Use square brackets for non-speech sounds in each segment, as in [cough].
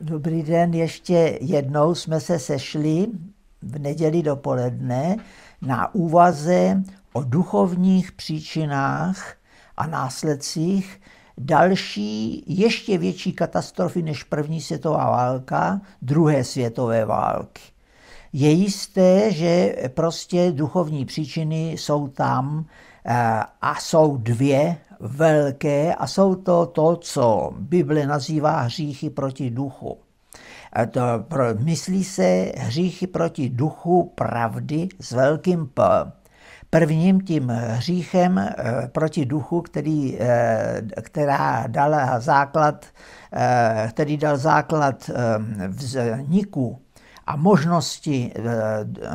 Dobrý den, ještě jednou jsme se sešli v neděli dopoledne na úvaze o duchovních příčinách a následcích další, ještě větší katastrofy než první světová válka, druhé světové války. Je jisté, že prostě duchovní příčiny jsou tam eh, a jsou dvě velké a jsou to to, co Bible nazývá hříchy proti duchu. To, pro, myslí se hříchy proti duchu pravdy s velkým P. Prvním tím hříchem e, proti duchu, který, e, která dala základ, e, který dal základ vzniku a možnosti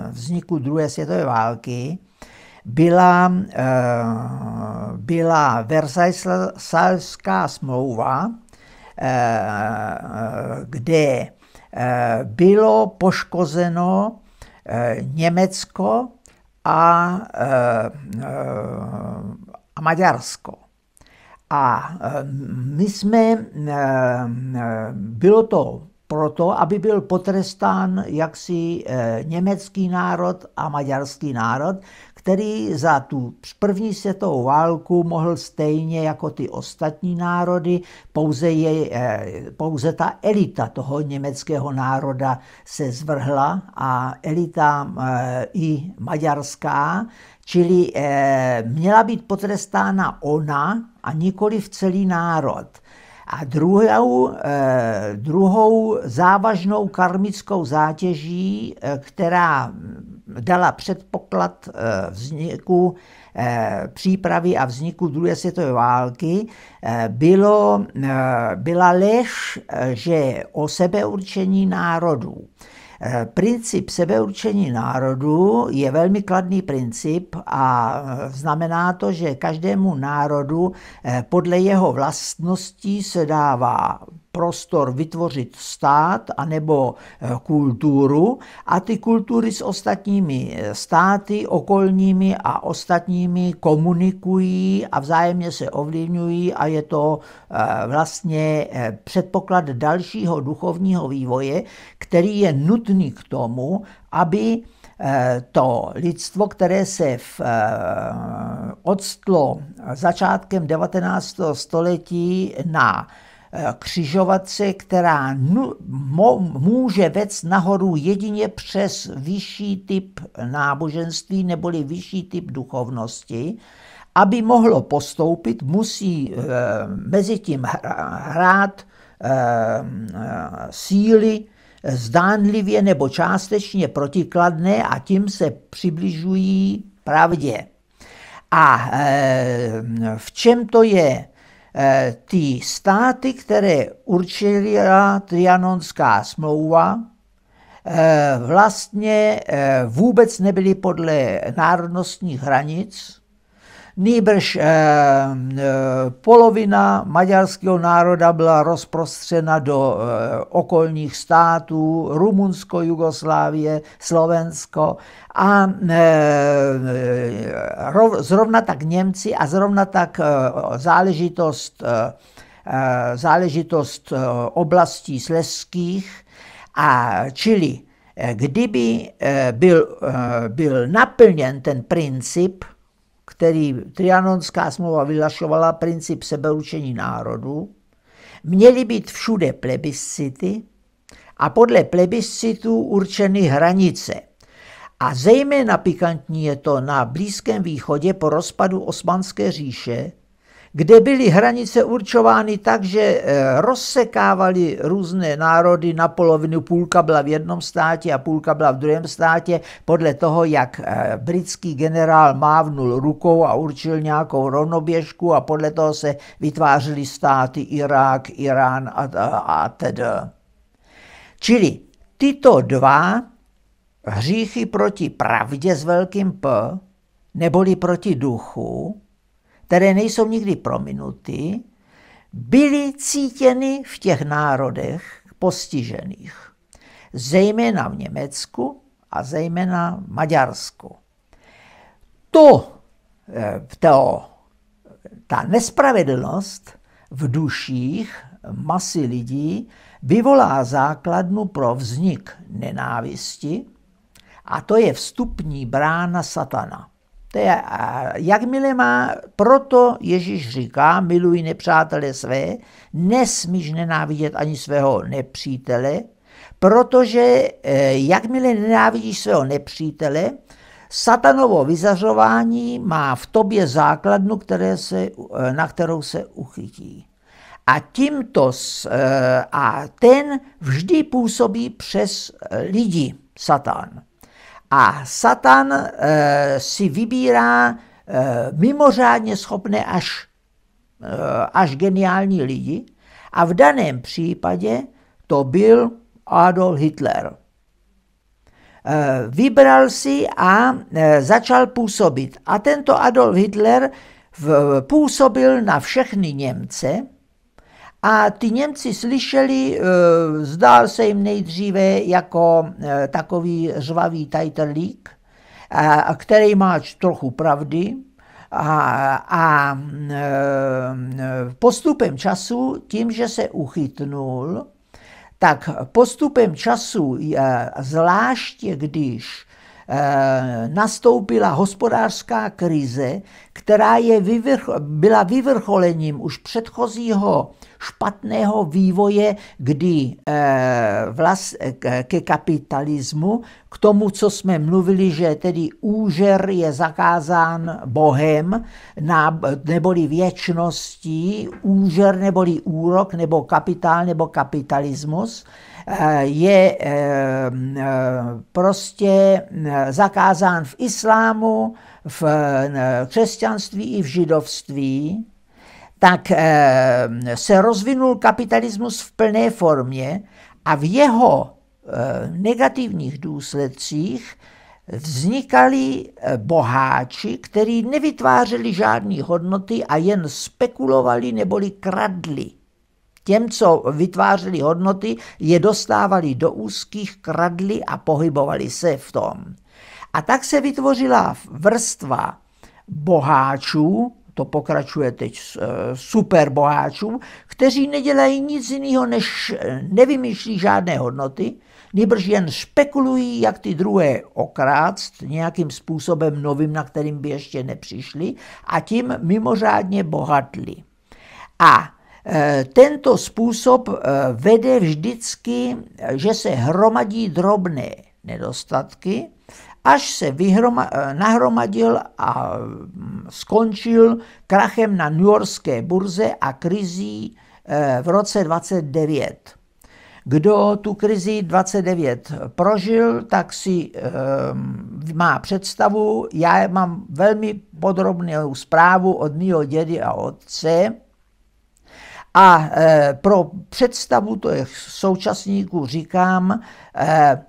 vzniku druhé světové války, byla, eh, byla Versailleská smlouva, eh, kde eh, bylo poškozeno Německo a, a Maďarsko. A my jsme, bylo to proto, aby byl potrestán jaksi německý národ a maďarský národ, který za tu první světovou válku mohl stejně jako ty ostatní národy, pouze, je, eh, pouze ta elita toho německého národa se zvrhla a elita eh, i maďarská, čili eh, měla být potrestána ona a nikoli v celý národ. A druhou, druhou závažnou karmickou zátěží, která dala předpoklad eh, vzniku eh, přípravy a vzniku druhé světové války, eh, bylo, byla lež, že o sebeurčení národů. Princip sebeurčení národu je velmi kladný princip a znamená to, že každému národu podle jeho vlastností se dává prostor vytvořit stát anebo eh, kulturu a ty kultury s ostatními eh, státy, okolními a ostatními komunikují a vzájemně se ovlivňují a je to eh, vlastně předpoklad dalšího duchovního vývoje, který je nutný k tomu, aby to lidstvo, které se v, odstlo začátkem 19. století na křižovatce, která může vést nahoru jedině přes vyšší typ náboženství neboli vyšší typ duchovnosti, aby mohlo postoupit, musí eh, mezi tím hrát eh, síly zdánlivě nebo částečně protikladné a tím se přibližují pravdě. A v čem to je? Eh, ty státy, které určila Trianonská smlouva, eh, vlastně eh, vůbec nebyly podle národnostních hranic, Nýbrž eh, eh, polovina maďarského národa byla rozprostřena do eh, okolních států, Rumunsko, Jugoslávie, Slovensko a zrovna tak Němci a zrovna tak záležitost, záležitost oblastí sleských, a čili kdyby byl, byl naplněn ten princip, který Trianonská smlouva vylašovala princip sebeurčení národu, měly být všude plebiscity a podle plebiscitů určeny hranice. A zejména pikantní je to na Blízkém východě po rozpadu Osmanské říše, kde byly hranice určovány tak, že eh, rozsekávali různé národy na polovinu, půlka byla v jednom státě a půlka byla v druhém státě, podle toho, jak eh, britský generál mávnul rukou a určil nějakou rovnoběžku a podle toho se vytvářely státy Irák, Irán a, a, a tedy. Čili tyto dva hříchy proti pravdě s velkým P, neboli proti duchu, které nejsou nikdy prominuty, byly cítěny v těch národech postižených, zejména v Německu a zejména v Maďarsku. To, eh, to, ta nespravedlnost v duších masy lidí vyvolá základnu pro vznik nenávisti a to je vstupní brána satana. To je, jakmile má, proto Ježíš říká, miluj nepřátele své, nesmíš nenávidět ani svého nepřítele, protože eh, jakmile nenávidíš svého nepřítele, satanovo vyzařování má v tobě základnu, které se, eh, na kterou se uchytí. A tímto, eh, a ten vždy působí přes lidi, Satan. A Satan e, si vybírá e, mimořádně schopné až, e, až geniální lidi a v daném případě to byl Adolf Hitler. E, vybral si a e, začal působit. A tento Adolf Hitler v, působil na všechny Němce, a ty Němci slyšeli, eh, zdál se jim nejdříve jako eh, takový řvavý tajterlík, který má trochu pravdy, a, a eh, postupem času, tím, že se uchytnul, tak postupem času, zvláště když nastoupila hospodářská krize, která je vyvrch, byla vyvrcholením už předchozího špatného vývoje, kdy eh, vlast, ke kapitalismu, k tomu, co jsme mluvili, že tedy úžer je zakázán Bohem, neboli věčností, úžer neboli úrok, nebo kapitál, nebo kapitalismus, eh, je eh, prostě zakázán v islámu, v křesťanství i v židovství, tak eh, se rozvinul kapitalismus v plné formě a v jeho eh, negativních důsledcích vznikali eh, boháči, kteří nevytvářeli žádné hodnoty a jen spekulovali neboli kradli. Těm, co vytvářeli hodnoty, je dostávali do úzkých, kradli a pohybovali se v tom. A tak se vytvořila vrstva boháčů, to pokračuje teď eh, super boháčů, kteří nedělají nic jiného, než eh, nevymýšlí žádné hodnoty, nebož jen spekulují, jak ty druhé okrást nějakým způsobem novým, na kterým by ještě nepřišli a tím mimořádně bohatli. A tento způsob vede vždycky, že se hromadí drobné nedostatky, až se vyhroma, eh, nahromadil a mm, skončil krachem na New Yorkské burze a krizí eh, v roce 29. Kdo tu krizi 29 prožil, tak si e, má představu. Já mám velmi podrobnou zprávu od mého dědy a otce. A e, pro představu těch současníků říkám, e,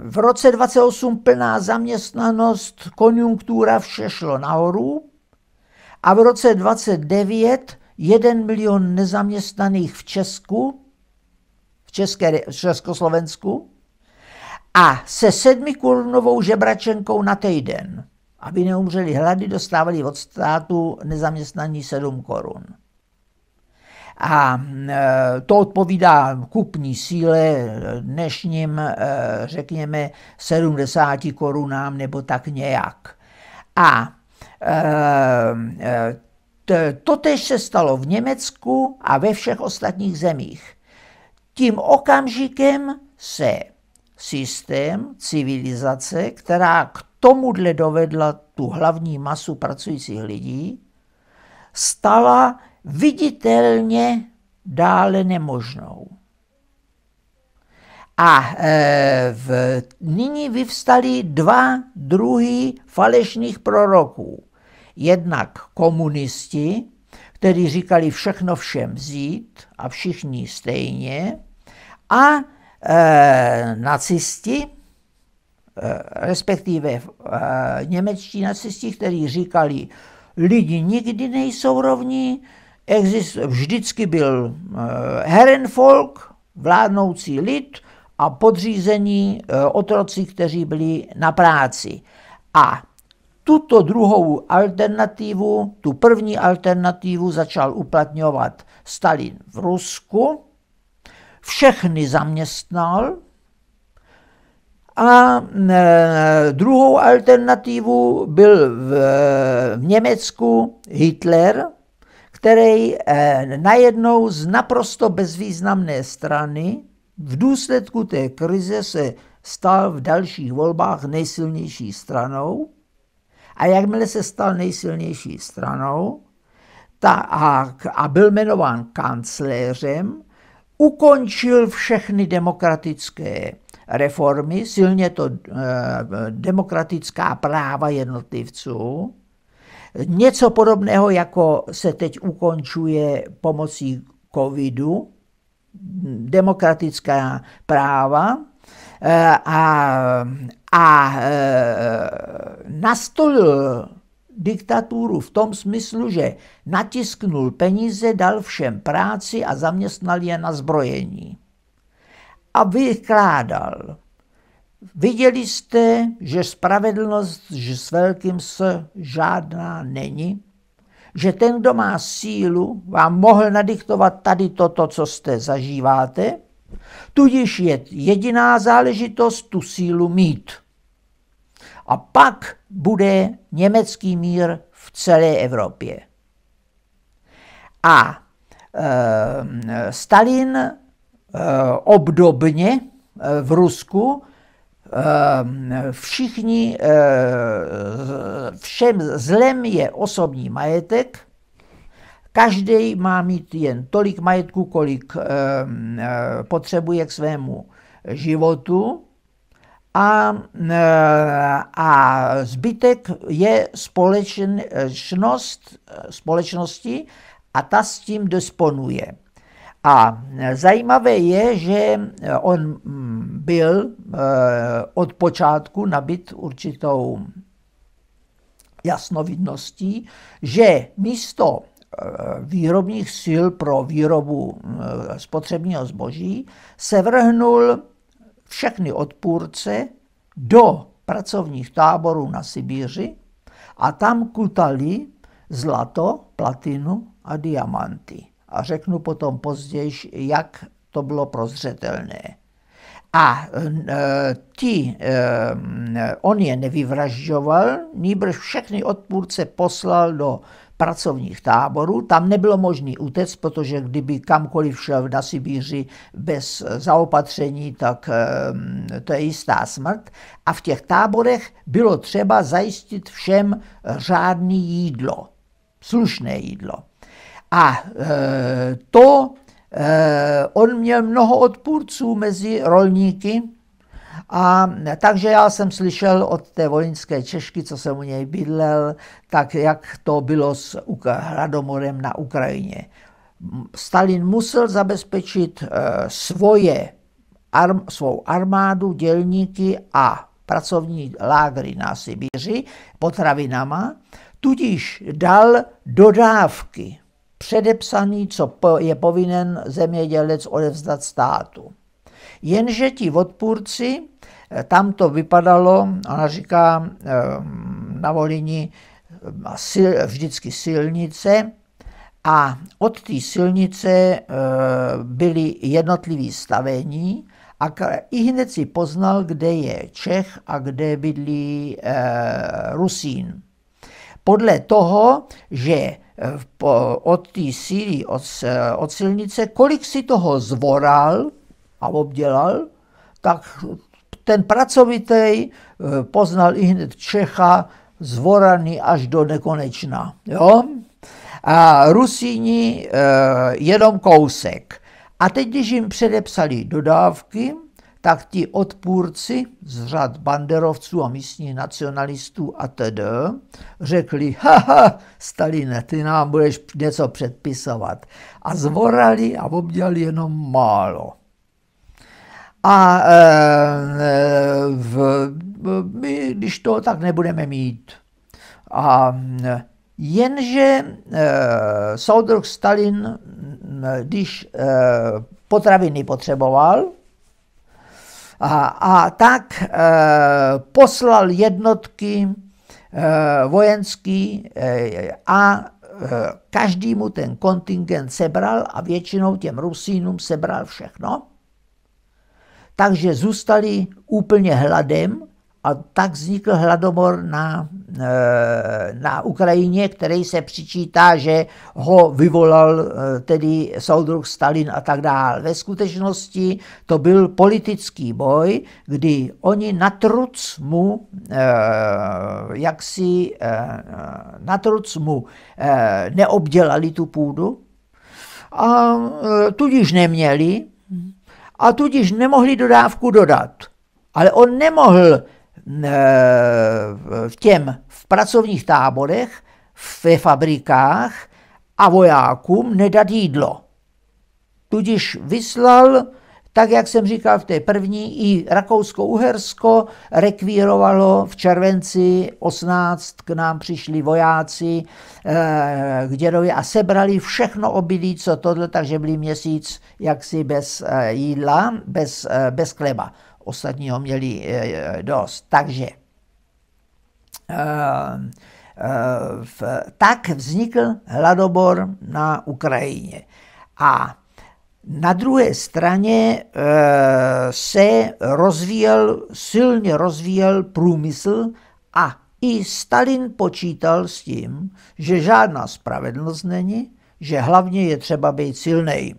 v roce 28 plná zaměstnanost, konjunktura, vše šlo nahoru a v roce 29 jeden milion nezaměstnaných v Česku, v, České, v Československu a se sedmi korunovou žebračenkou na týden. Aby neumřeli hlady, dostávali od státu nezaměstnaní 7 korun. A e, to odpovídá kupní síle dnešním, e, řekněme, 70 korunám nebo tak nějak. A e, to tež se stalo v Německu a ve všech ostatních zemích. Tím okamžikem se systém civilizace, která k tomuhle dovedla tu hlavní masu pracujících lidí, stala viditelně dále nemožnou. A e, v, nyní vyvstaly dva druhy falešných proroků. Jednak komunisti, kteří říkali všechno všem vzít a všichni stejně, a e, nacisti, e, respektive e, němečtí nacisti, kteří říkali, lidi nikdy nejsou rovní, exist, vždycky byl uh, herenfolk, vládnoucí lid a podřízení uh, otroci, kteří byli na práci. A tuto druhou alternativu, tu první alternativu začal uplatňovat Stalin v Rusku, všechny zaměstnal a druhou alternativu byl v Německu Hitler, který najednou z naprosto bezvýznamné strany v důsledku té krize se stal v dalších volbách nejsilnější stranou. A jakmile se stal nejsilnější stranou ta, a, a byl jmenován kancléřem, ukončil všechny demokratické reformy, silně to eh, demokratická práva jednotlivců, něco podobného, jako se teď ukončuje pomocí covidu, demokratická práva, eh, a, a eh, nastolil diktaturu v tom smyslu, že natisknul peníze, dal všem práci a zaměstnal je na zbrojení. A vykládal. Viděli jste, že spravedlnost že s velkým s žádná není? Že ten, kdo má sílu, vám mohl nadiktovat tady toto, co jste zažíváte? Tudíž je jediná záležitost tu sílu mít. A pak bude německý mír v celé Evropě. A e, Stalin e, obdobně e, v Rusku všichni, e, všem zlem je osobní majetek, každý má mít jen tolik majetku, kolik e, potřebuje k svému životu a, a zbytek je společnost, společnosti a ta s tím disponuje. A zajímavé je, že on byl eh, od počátku nabit určitou jasnovidností, že místo eh, výrobních sil pro výrobu eh, spotřebního zboží se vrhnul všechny odpůrce do pracovních táborů na Sibíři a tam kutali zlato, platinu a diamanty. A řeknu potom později, jak to bylo prozřetelné. A e, ti, e, on je nevyvražďoval, nýbrž všechny odpůrce poslal do pracovních táborů. Tam nebylo možné utéct, protože kdyby kamkoliv šel na Sibíři bez zaopatření, tak ehm, to je jistá smrt. A v těch táborech bylo třeba zajistit všem řádné jídlo, slušné jídlo. A e, to e, on měl mnoho odpůrců mezi rolníky, a takže já jsem slyšel od té vojenské Češky, co jsem u něj bydlel, tak jak to bylo s Hladomorem na Ukrajině. Stalin musel zabezpečit eh, svoje, arm, svou armádu, dělníky a pracovní lágry na Sibiři potravinama, tudíž dal dodávky předepsaný, co je povinen zemědělec odevzdat státu. Jenže ti odpůrci, eh, tam to vypadalo, ona říká eh, na Volini vždycky silnice, a od té silnice eh, byly jednotlivý stavení a i hned si poznal, kde je Čech a kde bydlí Rusín. Podle toho, že od té síly, od, od silnice, kolik si toho zvoral, a obdělal, tak ten pracovitý eh, poznal i hned Čecha zvoraný až do nekonečna. Jo? A Rusíni eh, jenom kousek. A teď, když jim předepsali dodávky, tak ti odpůrci z řad banderovců a místních nacionalistů a tedy řekli, haha, Staline, ty nám budeš něco předpisovat. A zvorali a obdělali jenom málo. A e, v, my, když to tak nebudeme mít. A jenže e, soudruh Stalin, když e, potraviny potřeboval, a, a tak e, poslal jednotky e, vojenský e, a každý mu ten kontingent sebral a většinou těm Rusínům sebral všechno. Takže zůstali úplně hladem a tak vznikl hladomor na, eh, na Ukrajině, který se přičítá, že ho vyvolal eh, tedy soudruh Stalin a tak dále. Ve skutečnosti to byl politický boj, kdy oni na truc mu, eh, jak si na truc mu neobdělali tu půdu a tudíž neměli a tudíž nemohli dodávku dodat. Ale on nemohl těm v pracovních táborech, ve fabrikách a vojákům nedat jídlo. Tudíž vyslal, tak jak jsem říkal v té první, i Rakousko-Uhersko rekvírovalo v červenci 18, k nám přišli vojáci eh, k dědovi a sebrali všechno obilí, co tohle, takže byli měsíc jaksi bez eh, jídla, bez, bez chleba ostatního měli eh, dost. Takže eh, eh, tak vznikl hladobor na Ukrajině. A na druhé straně se rozvíjel, silně rozvíjel průmysl a i Stalin počítal s tím, že žádná spravedlnost není, že hlavně je třeba být silný.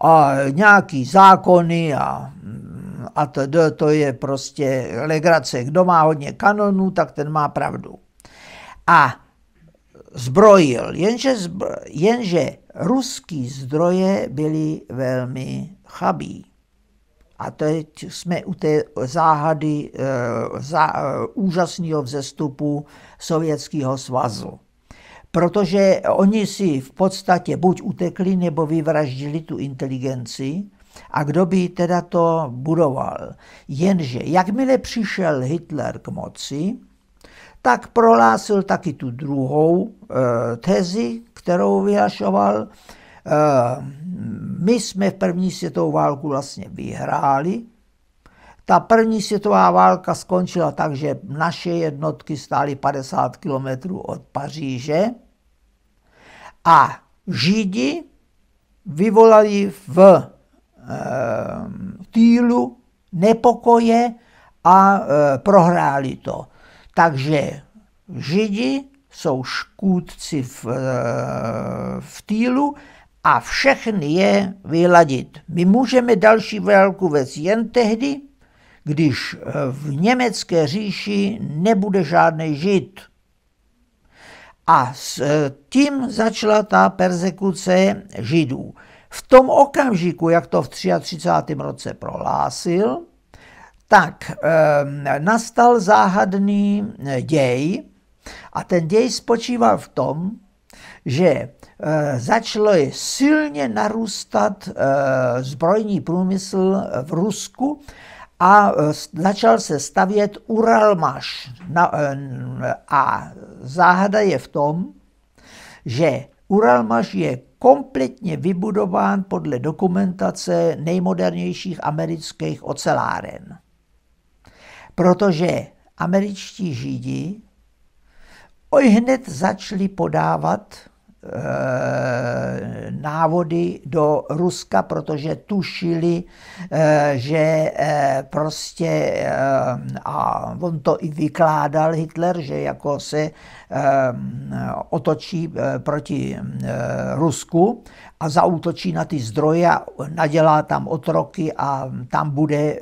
A nějaký zákony a a to, to je prostě legrace. Kdo má hodně kanonů, tak ten má pravdu. A zbrojil, jenže, jenže ruský zdroje byly velmi chabí. A teď jsme u té záhady e, za, e, úžasného vzestupu Sovětského svazu. Protože oni si v podstatě buď utekli, nebo vyvraždili tu inteligenci, a kdo by teda to budoval. Jenže jakmile přišel Hitler k moci, tak prohlásil taky tu druhou e, tezi, kterou vyhlašoval. E, my jsme v první světovou válku vlastně vyhráli. Ta první světová válka skončila tak, že naše jednotky stály 50 kilometrů od Paříže a Židi vyvolali v týlu, nepokoje a e, prohráli to. Takže Židi jsou škůdci v, e, v týlu a všechny je vyladit. My můžeme další válku vést jen tehdy, když v německé říši nebude žádný žid. A s tím začala ta persekuce židů. V tom okamžiku, jak to v 33. roce prohlásil, tak e, nastal záhadný eh, děj a ten děj spočíval v tom, že e, začalo silně narůstat e, zbrojní průmysl v Rusku a začal se stavět Uralmaš. Na, a záhada je v tom, že Uralmaš je kompletně vybudován podle dokumentace nejmodernějších amerických oceláren. Protože američtí židi oj hned začali podávat návody do Ruska, protože tušili, eh, že eh, prostě, a on to i vykládal Hitler, že jako se otočí proti Rusku a zautočí na ty zdroje a nadělá tam otroky a tam bude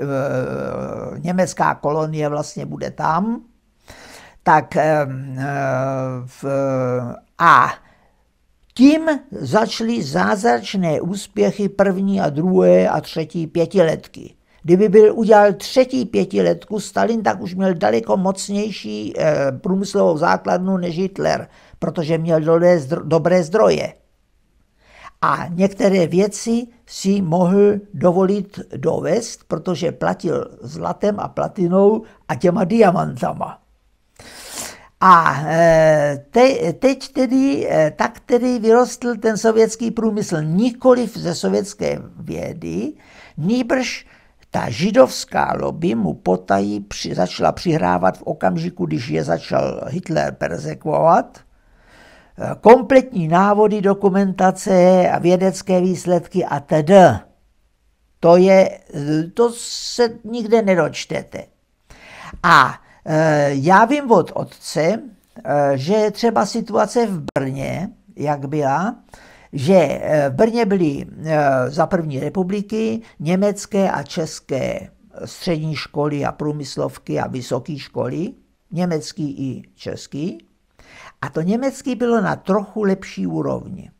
německá kolonie vlastně bude tam. Tak a tím začaly zázračné úspěchy první a druhé a třetí pětiletky. Kdyby byl udělal třetí pětiletku, Stalin tak už měl daleko mocnější e, průmyslovou základnu než Hitler, protože měl dobré zdroje. A některé věci si mohl dovolit dovést, protože platil zlatem a platinou a těma diamantama. A e, te, teď tedy, e, tak tedy vyrostl ten sovětský průmysl nikoliv ze sovětské vědy, nýbrž ta židovská lobby mu potají při, začala přihrávat v okamžiku, když je začal Hitler persekvovat, kompletní návody, dokumentace a vědecké výsledky a tedy. To, je, to se nikde nedočtete. A já vím od otce, e, že třeba situace v Brně, jak byla, že e, v Brně byly za první republiky německé a české střední školy a průmyslovky a vysoké školy, německý i český. A to německý bylo na trochu lepší úrovni.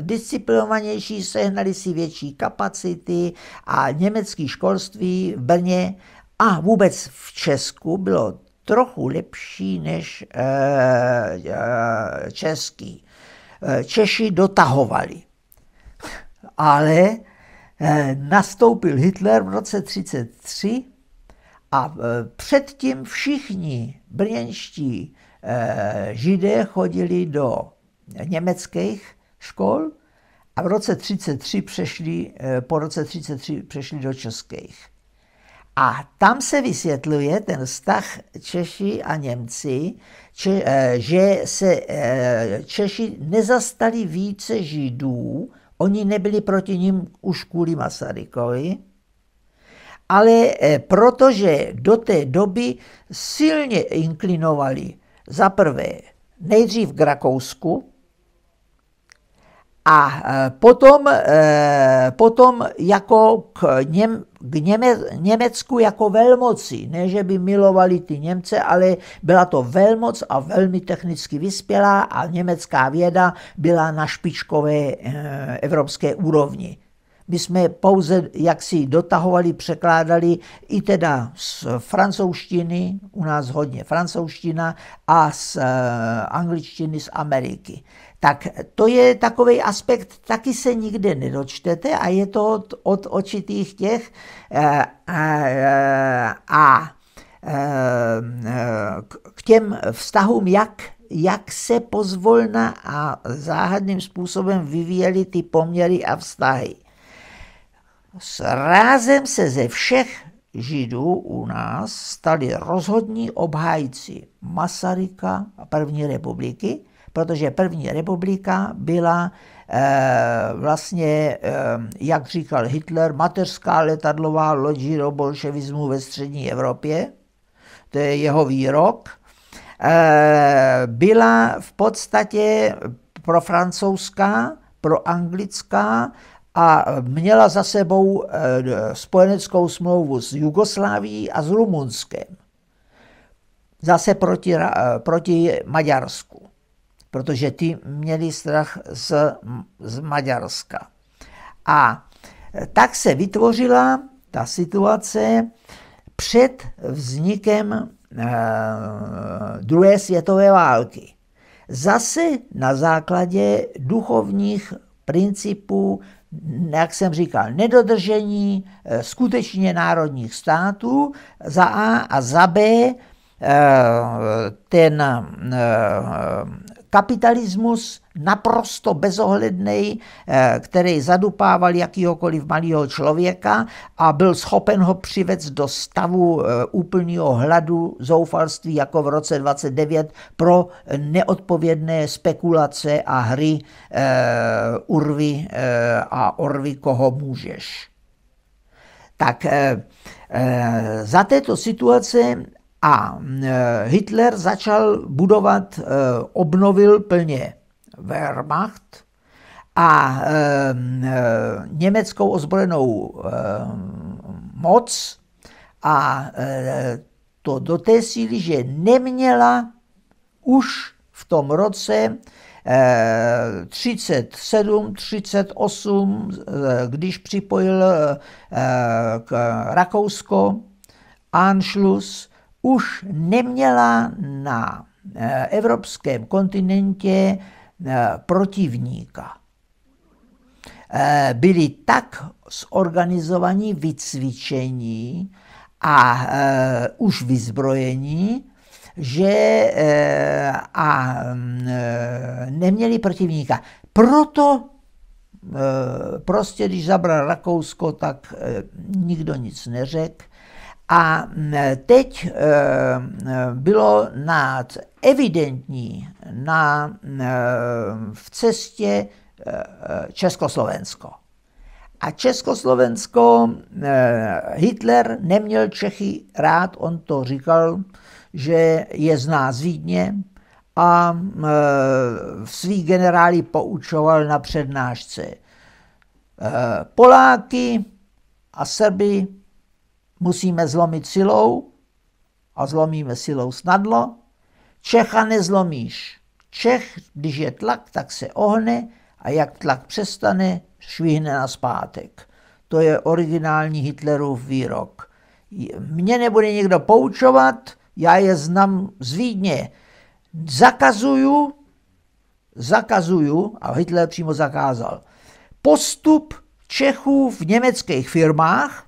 Disciplinovanější, sehnali si větší kapacity a německý školství v Brně a vůbec v Česku bylo trochu lepší než e, e, český. Češi dotahovali. Ale nastoupil Hitler v roce 1933 a předtím všichni brněnští židé chodili do německých škol a v roce 33 přešli, po roce 33 přešli do českých. A tam se vysvětluje ten vztah Češi a Němci, če, eh, že se eh, Češi nezastali více Židů, oni nebyli proti ním už kvůli Masarykovi, ale eh, protože do té doby silně inklinovali za prvé nejdřív k Rakousku, a potom, potom jako k něm, k Něme, Německu jako velmoci. Ne, že by milovali ty Němce, ale byla to velmoc a velmi technicky vyspělá a německá věda byla na špičkové eh, evropské úrovni. My jsme pouze jaksi dotahovali, překládali i teda z francouzštiny, u nás hodně francouzština, a z eh, angličtiny z Ameriky. Tak to je takový aspekt, taky se nikde nedočtete a je to od, od očitých těch eh, eh, a k těm vztahům, jak, jak se pozvolna a záhadným způsobem vyvíjely ty poměry a vztahy. S rázem se ze všech Židů u nás stali rozhodní obhájci Masaryka a první republiky, protože první republika byla eh, vlastně, eh, jak říkal Hitler, mateřská letadlová loď bolševismu ve střední Evropě, to je jeho výrok, eh, byla v podstatě pro francouzská, pro anglická a měla za sebou spojeneckou smlouvu s Jugoslávií a s Rumunskem. Zase proti, proti Maďarsku, protože ty měli strach z, z Maďarska. A tak se vytvořila ta situace před vznikem druhé světové války. Zase na základě duchovních principů jak jsem říkal, nedodržení eh, skutečně národních států za A a za B eh, ten kapitalismus naprosto bezohledný, který zadupával jakýhokoliv malého člověka a byl schopen ho přivést do stavu úplného hladu, zoufalství, jako v roce 29 pro neodpovědné spekulace a hry urvy a orvy, koho můžeš. Tak za této situace a e, Hitler začal budovat, e, obnovil plně Wehrmacht a e, německou ozbrojenou moc a to do té síly, že neměla už v tom roce 37, 38, když připojil k Rakousko Anschluss, už neměla na eh, evropském kontinentě eh, protivníka. Eh, byli tak zorganizovaní, vycvičení a už vyzbrojení, že a neměli protivníka. Proto prostě, když zabral Rakousko, tak nikdo nic neřekl A teď bylo na evidentní na, v cestě Československo. A Československo, Hitler neměl Čechy rád, on to říkal, že je zná z Vídně a svých generály poučoval na přednášce. Poláky a Srby musíme zlomit silou a zlomíme silou snadlo. Čecha nezlomíš. Čech, když je tlak, tak se ohne a jak tlak přestane, švihne na zpátek. To je originální Hitlerův výrok. Mě nebude někdo poučovat, já je znám z Vídně. Zakazuju, zakazuju, a Hitler přímo zakázal, postup Čechů v německých firmách,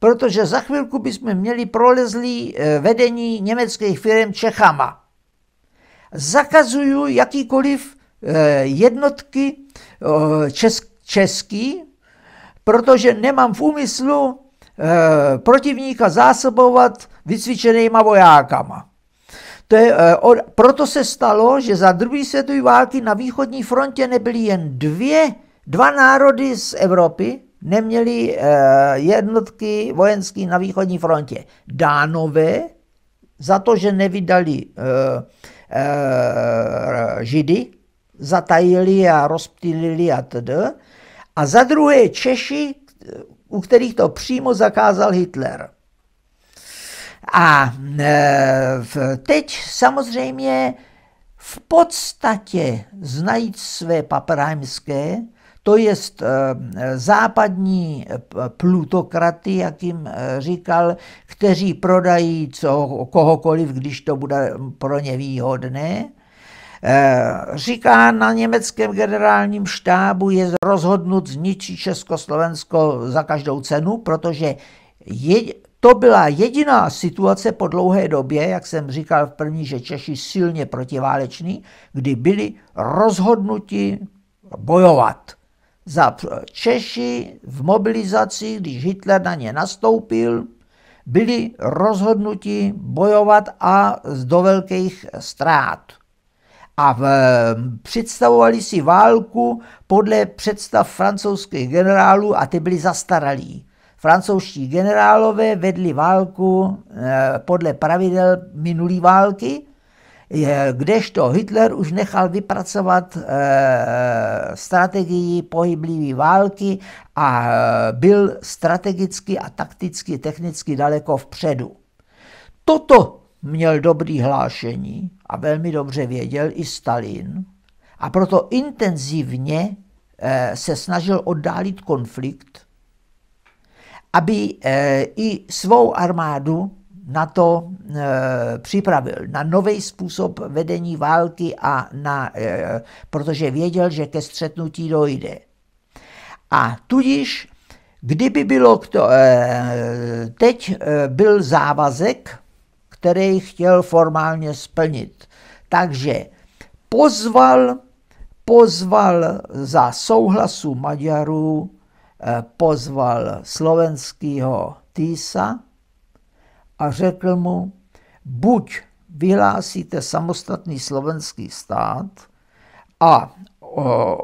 protože za chvilku bychom měli prolezlý eh, vedení německých firm Čechama. Zakazuju jakýkoliv eh, jednotky eh, český, protože nemám v úmyslu protivníka zásobovat vycvičenýma vojákama. To je, proto se stalo, že za druhé světové války na východní frontě nebyly jen dvě, dva národy z Evropy, neměli eh, jednotky vojenské na východní frontě. Dánové za to, že nevydali eh, eh, Židy, zatajili a rozptýlili a td. A za druhé Češi, u kterých to přímo zakázal Hitler. A teď samozřejmě v podstatě znajíc své paprajmské, to je eh, západní eh, plutokraty, jak jim eh, říkal, kteří prodají co, kohokoliv, když to bude pro ně výhodné. Říká na německém generálním štábu, je rozhodnut zničit Československo za každou cenu, protože je, to byla jediná situace po dlouhé době, jak jsem říkal v první, že Češi silně protiváleční, kdy byli rozhodnuti bojovat za Češi v mobilizaci, když Hitler na ně nastoupil, byli rozhodnuti bojovat a do velkých ztrát. A v, představovali si válku podle představ francouzských generálů a ty byli zastaralí. Francouzští generálové vedli válku eh, podle pravidel minulé války kdežto Hitler už nechal vypracovat e, strategii pohyblivé války a eh, byl strategicky a takticky, technicky daleko vpředu. Toto měl dobrý hlášení a velmi dobře věděl i Stalin a proto intenzivně e, se snažil oddálit konflikt, aby e, i svou armádu na to e, připravil, na nový způsob vedení války a na, e, protože věděl, že ke střetnutí dojde. A tudíž, kdyby bylo to, e, teď byl závazek, který chtěl formálně splnit. Takže pozval, pozval za souhlasu Maďarů, pozval slovenského Týsa, a řekl mu, buď vyhlásíte samostatný slovenský stát a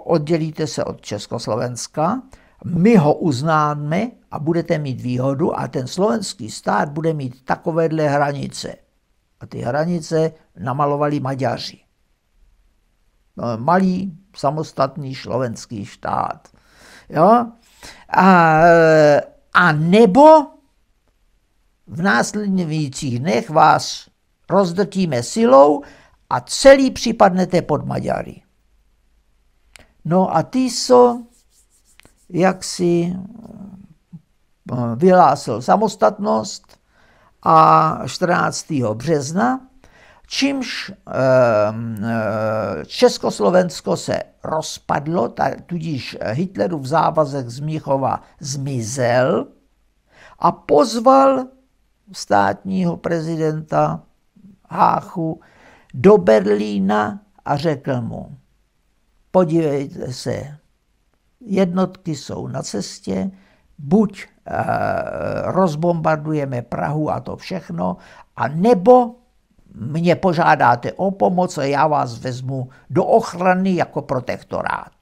oddělíte se od Československa, my ho uznáme a budete mít výhodu a ten slovenský stát bude mít takovéhle hranice. A ty hranice namalovali Maďaři. No, malý samostatný slovenský štát. Jo? A, a nebo v následujících dnech vás rozdrtíme silou a celý připadnete pod Maďary. No a Tiso, jak si eh, vyhlásil samostatnost a 14. března, čímž eh, eh, Československo se rozpadlo, tudíž Hitlerův závazek z Míchova zmizel a pozval státního prezidenta Háchu do Berlína a řekl mu, podívejte se, jednotky jsou na cestě, buď rozbombardujeme Prahu a to všechno, a nebo mě požádáte o pomoc a já vás vezmu do ochrany jako protektorát.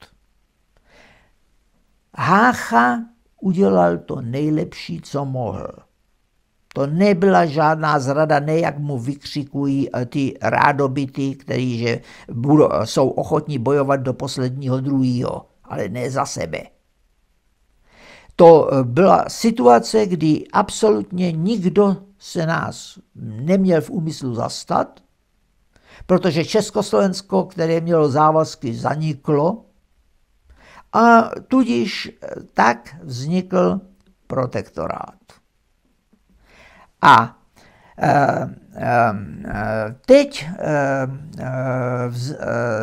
Hácha udělal to nejlepší, co mohl. To nebyla žádná zrada, ne jak mu vykřikují eh, ty rádobity, kteří že budou, jsou ochotní bojovat do posledního druhého, ale ne za sebe. To eh, byla situace, kdy absolutně nikdo se nás neměl v úmyslu zastat, protože Československo, které mělo závazky, zaniklo a tudíž eh, tak vznikl protektorát. A eh, eh, teď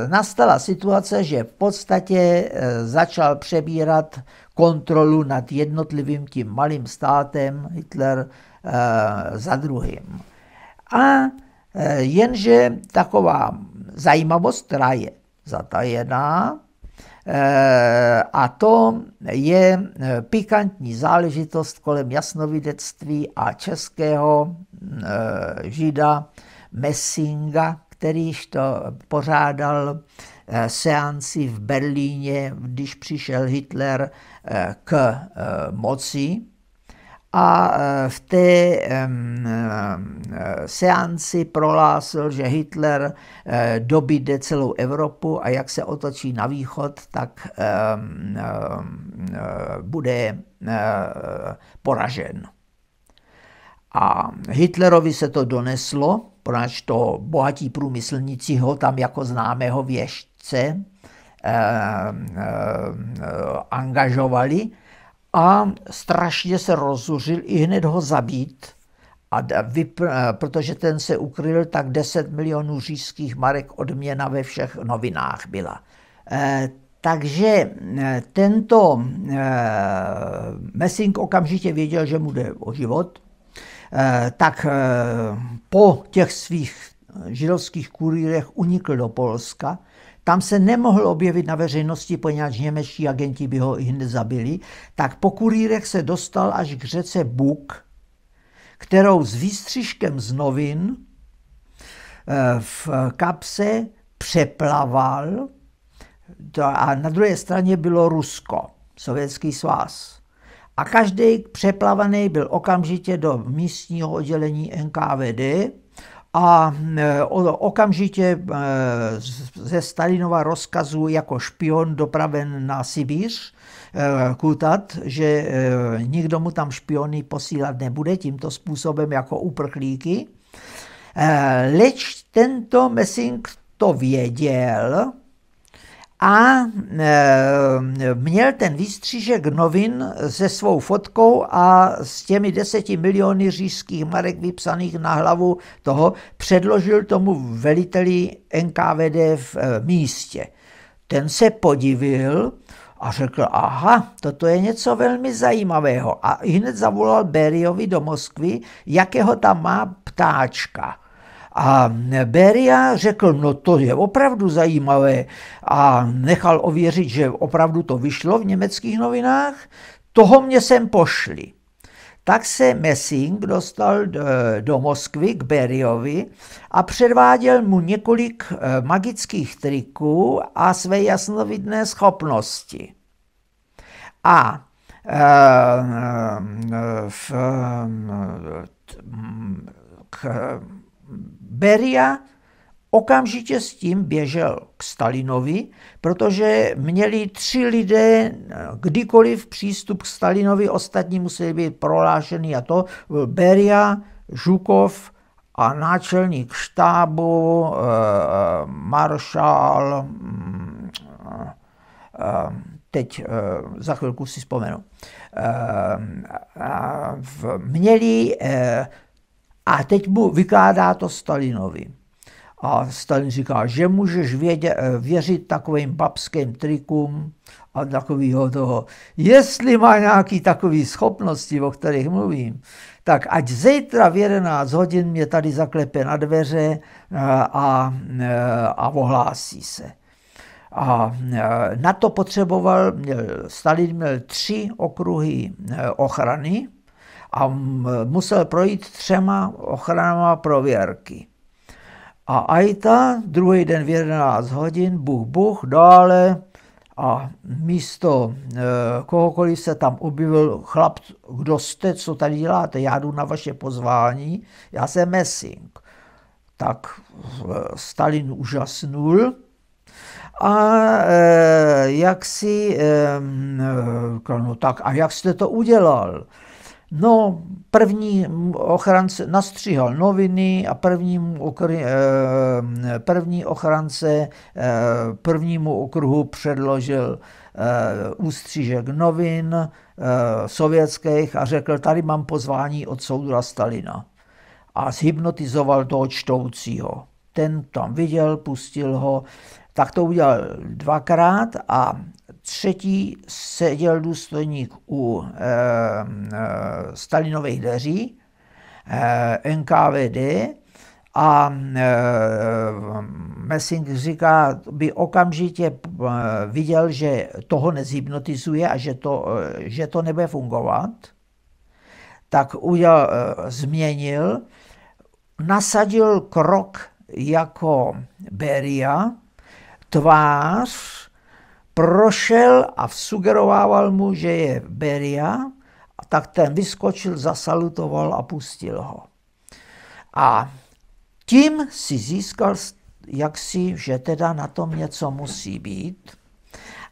nastala situace, že v podstatě začal přebírat kontrolu nad jednotlivým tím malým státem Hitler za druhým. A jenže taková zajímavost, která je zatajená, Eh, a to je eh, pikantní záležitost kolem jasnovidectví a českého eh, žida Messinga, kterýž to pořádal seanci v Berlíně, když přišel Hitler k moci a e, v té seanci prohlásil, že Hitler e, dobíde celou Evropu a jak se otočí na východ, tak bude e, poražen. A Hitlerovi se to doneslo, protože to bohatí průmyslníci ho tam jako známého věžce angažovali a strašně se rozuřil i hned ho zabít, a vypr, protože ten se ukryl, tak 10 milionů říšských marek odměna ve všech novinách byla. E, takže e, tento e, Messing okamžitě věděl, že mu jde o život, e, tak e, po těch svých židovských kurýrech unikl do Polska, tam se nemohl objevit na veřejnosti, poněvadž němečtí agenti by ho hned zabili, tak po kurírech se dostal až k řece Buk, kterou s výstřižkem z novin eh, v kapse přeplaval a na druhé straně bylo Rusko, Sovětský svaz. A každý přeplavaný byl okamžitě do místního oddělení NKVD a e, okamžitě e, ze Stalinova rozkazu jako špion dopraven na Sibíř, e, Kutat, že nikdo mu tam špiony posílat nebude tímto způsobem jako uprchlíky. Leč tento Messing to věděl a e, měl ten výstřížek novin se svou fotkou a s těmi deseti miliony říšských marek vypsaných na hlavu toho předložil tomu veliteli NKVD v e, místě. Ten se podivil a řekl, aha, toto je něco velmi zajímavého. A hned zavolal Beriovi do Moskvy, jakého tam má ptáčka. A Beria řekl, no to je opravdu zajímavé a nechal ověřit, že opravdu to vyšlo v německých novinách, toho mě sem pošli. Tak se Messing dostal do, Moskvy k Beriovi a předváděl mu několik eh, magických triků a své jasnovidné schopnosti. A e, v, k, Beria okamžitě s tím běžel k Stalinovi, protože měli tři lidé kdykoliv přístup k Stalinovi, ostatní museli být prohlášený a to byl Beria, Žukov a náčelník štábu, e, maršál, e, teď za chvilku si vzpomenu, měli teď mu vykládá to Stalinovi. A Stalin říká, že můžeš vědě, věřit takovým babským trikům a takového toho. Jestli má nějaký takový schopnosti, o kterých mluvím, tak ať zítra v 11 hodin mě tady zaklepe na dveře a, a, a ohlásí se. A na to potřeboval, Stalin měl tři okruhy ochrany a musel projít třema ochranama prověrky. A Aita druhý den v 11 hodin, buch, buch, dále a místo e, kohokoliv se tam objevil chlap, kdo jste, co tady děláte, já jdu na vaše pozvání, já jsem Messing. Tak e, Stalin úžasnul a e, jak si, e, e, no tak a jak jste to udělal? No, první ochránce nastříhal noviny a první, okry, eh, první ochránce eh, prvnímu okruhu předložil eh, ústřížek novin sovětských a řekl, tady mám pozvání od soudra Stalina. A zhypnotizoval toho čtoucího. Ten tam viděl, pustil ho, tak to udělal dvakrát a třetí seděl důstojník u e, e, Stalinových dveří, e, NKVD, a e, Messing říká, by okamžitě viděl, že toho nezhypnotizuje a že to, že to nebude fungovat, tak udělal, změnil, nasadil krok jako Beria, tvář prošel a sugerovával mu, že je Beria, tak ten vyskočil, zasalutoval a pustil ho. A tím si získal jaksi, že teda na tom něco musí být.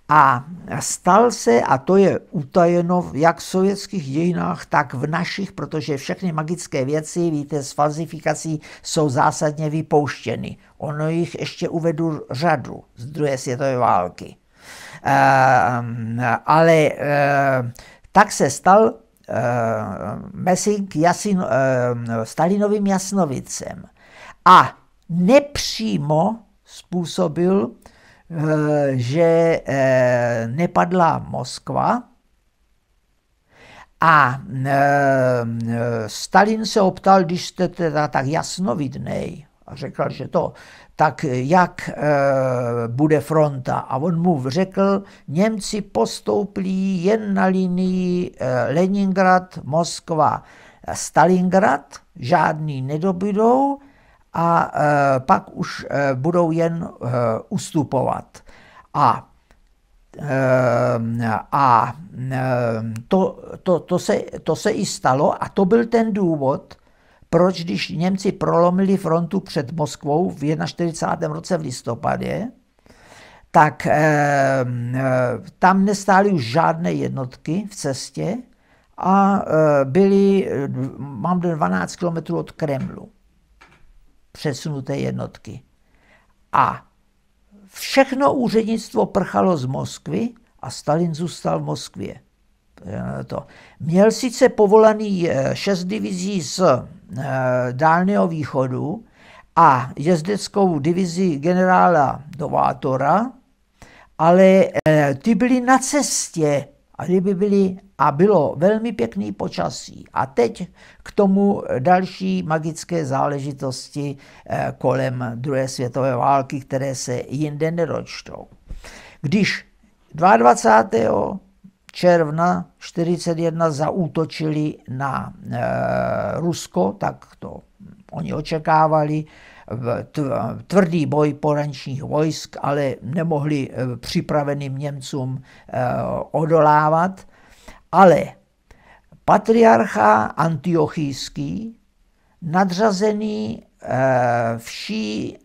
A stal se, a to je utajeno jak v sovětských dějinách, tak v našich, protože všechny magické věci, víte, z falzifikací jsou zásadně vypouštěny. Ono jich ještě uvedu řadu z druhé světové války. Ehm, ale ehm, tak se stal Messing Jasin, Stalinovým jasnovicem. A nepřímo způsobil, že nepadla Moskva, a Stalin se optal, když jste teda tak jasnovidnej, a řekl, že to tak jak e, bude fronta. A on mu řekl, Němci postoupí jen na linii e, Leningrad, Moskva, Stalingrad, žádný nedobydou a e, pak už e, budou jen e, ustupovat. A a to, to, to, se, to se i stalo a to byl ten důvod, proč když Němci prolomili frontu před Moskvou v 41. roce v listopadě, tak eh, eh, tam nestály už žádné jednotky v cestě a eh, byly, mám 12 km od Kremlu, přesunuté jednotky. A všechno úřednictvo prchalo z Moskvy a Stalin zůstal v Moskvě. To. Měl sice povolaný šest divizí z Eh, Dálného východu a jezdeckou divizi generála Dovátora, ale eh, ty byly na cestě a kdyby byly a bylo velmi pěkný počasí. A teď k tomu další magické záležitosti eh, kolem druhé světové války, které se jinde nedočtou. Když 22 června 1941 zaútočili na e, Rusko, tak to oni očekávali, tvrdý boj porančních vojsk, ale nemohli e, připraveným Němcům e, odolávat. Ale patriarcha antiochijský, nadřazený vší,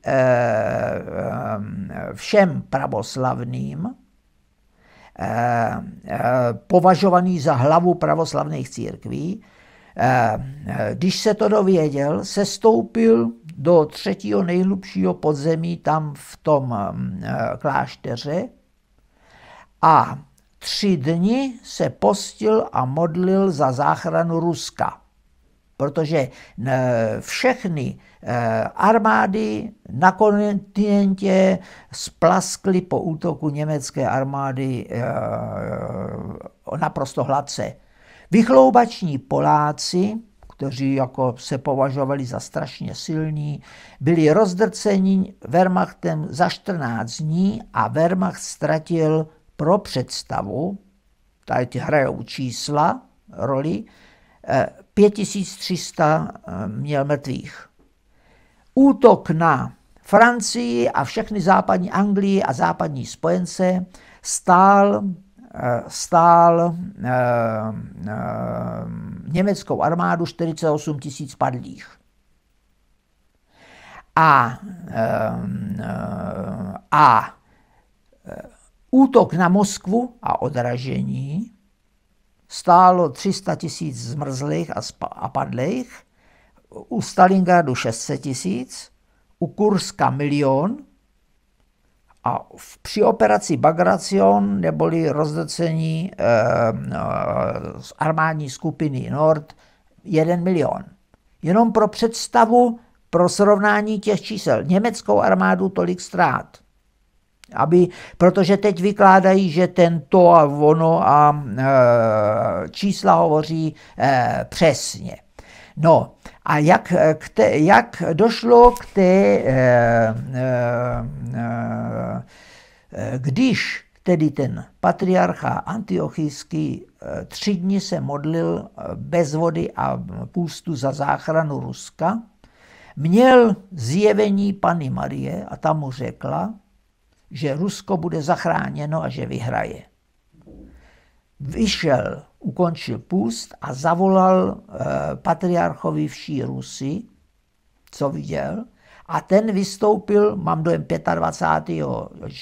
všem pravoslavným, považovaný za hlavu pravoslavných církví. Eh, když se to dověděl, se stoupil do třetího nejhlubšího podzemí tam v tom klášteře a tři dny se postil a modlil za záchranu Ruska protože eh, všechny eh, armády na kontinentě splaskly po útoku německé armády eh, naprosto hladce. Vychloubační Poláci, kteří jako se považovali za strašně silní, byli rozdrceni Wehrmachtem za 14 dní a Wehrmacht ztratil pro představu, tady hrajou čísla, roli, 5300 eh, eh, měl mrtvých. Útok na Francii a všechny západní Anglii a západní spojence stál, eh, stál německou armádu 48 tisíc padlých. A, a útok na Moskvu a odražení stálo 300 tisíc zmrzlých a, a padlých, u Stalingradu 600 tisíc, u Kurska milion a v, při operaci Bagration neboli rozdocení e, e, z armádní skupiny Nord 1 milion. Jenom pro představu, pro srovnání těch čísel. Německou armádu tolik ztrát. Aby, protože teď vykládají, že tento a ono a e, čísla hovoří e, přesně. No a jak, k te, jak došlo k té, e, e, e, když tedy ten patriarcha antiochijský tři dny se modlil bez vody a půstu za záchranu Ruska, měl zjevení Pany Marie a tam mu řekla, že Rusko bude zachráněno a že vyhraje. Vyšel, ukončil půst a zavolal eh, patriarchovi vší Rusy, co viděl, a ten vystoupil, mám dojem 25.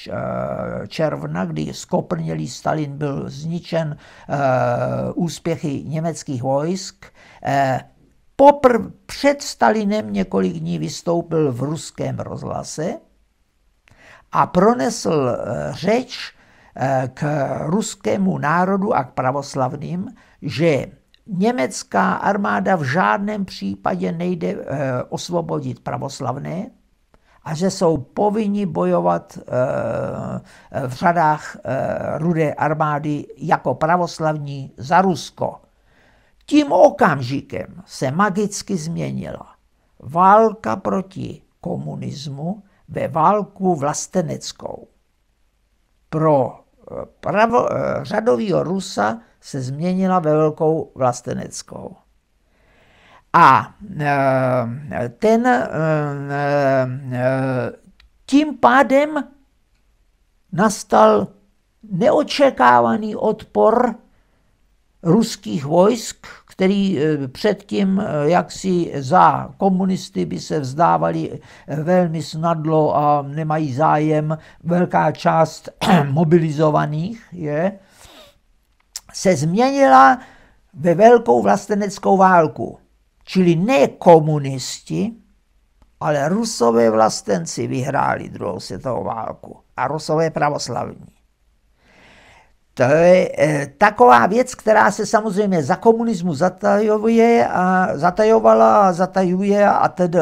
Eh, června, kdy skoprnělý Stalin byl zničen eh, úspěchy německých vojsk. Popr před Stalinem několik dní vystoupil v ruském rozhlase a pronesl řeč k ruskému národu a k pravoslavným, že německá armáda v žádném případě nejde eh, osvobodit pravoslavné a že jsou povinni bojovat v řadách rudé armády jako pravoslavní za Rusko. Tím okamžikem se magicky změnila válka proti komunismu ve válku vlasteneckou. Pro eh, pravo, eh, řadovýho Rusa se změnila ve velkou vlasteneckou. A eh, ten tím pádem nastal neočekávaný odpor ruských vojsk, který eh, předtím eh, jaksi za komunisty by se vzdávali eh, velmi snadlo a nemají zájem, velká část [clears throat] mobilizovaných je, se změnila ve velkou vlasteneckou válku. Čili ne komunisti, ale rusové vlastenci vyhráli druhou světovou válku a rusové pravoslavní. To je e, taková věc, která se samozřejmě za komunismu zatajuje a zatajovala a zatajuje a tedy.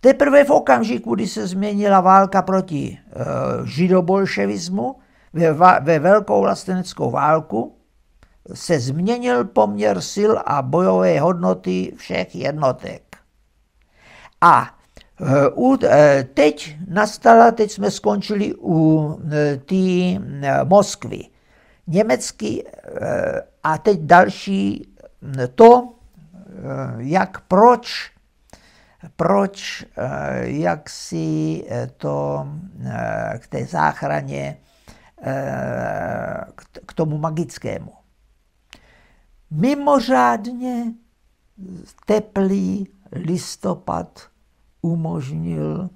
Teprve v okamžiku, kdy se změnila válka proti e, židobolševismu ve, ve velkou vlasteneckou válku, se změnil poměr sil a bojové hodnoty všech jednotek. A Eh, teď nastala, teď jsme skončili u eh, té eh, Moskvy. Německý a teď další to, jak proč, proč, jak si to k té záchraně, k tomu magickému. Mimořádně teplý listopad umožnil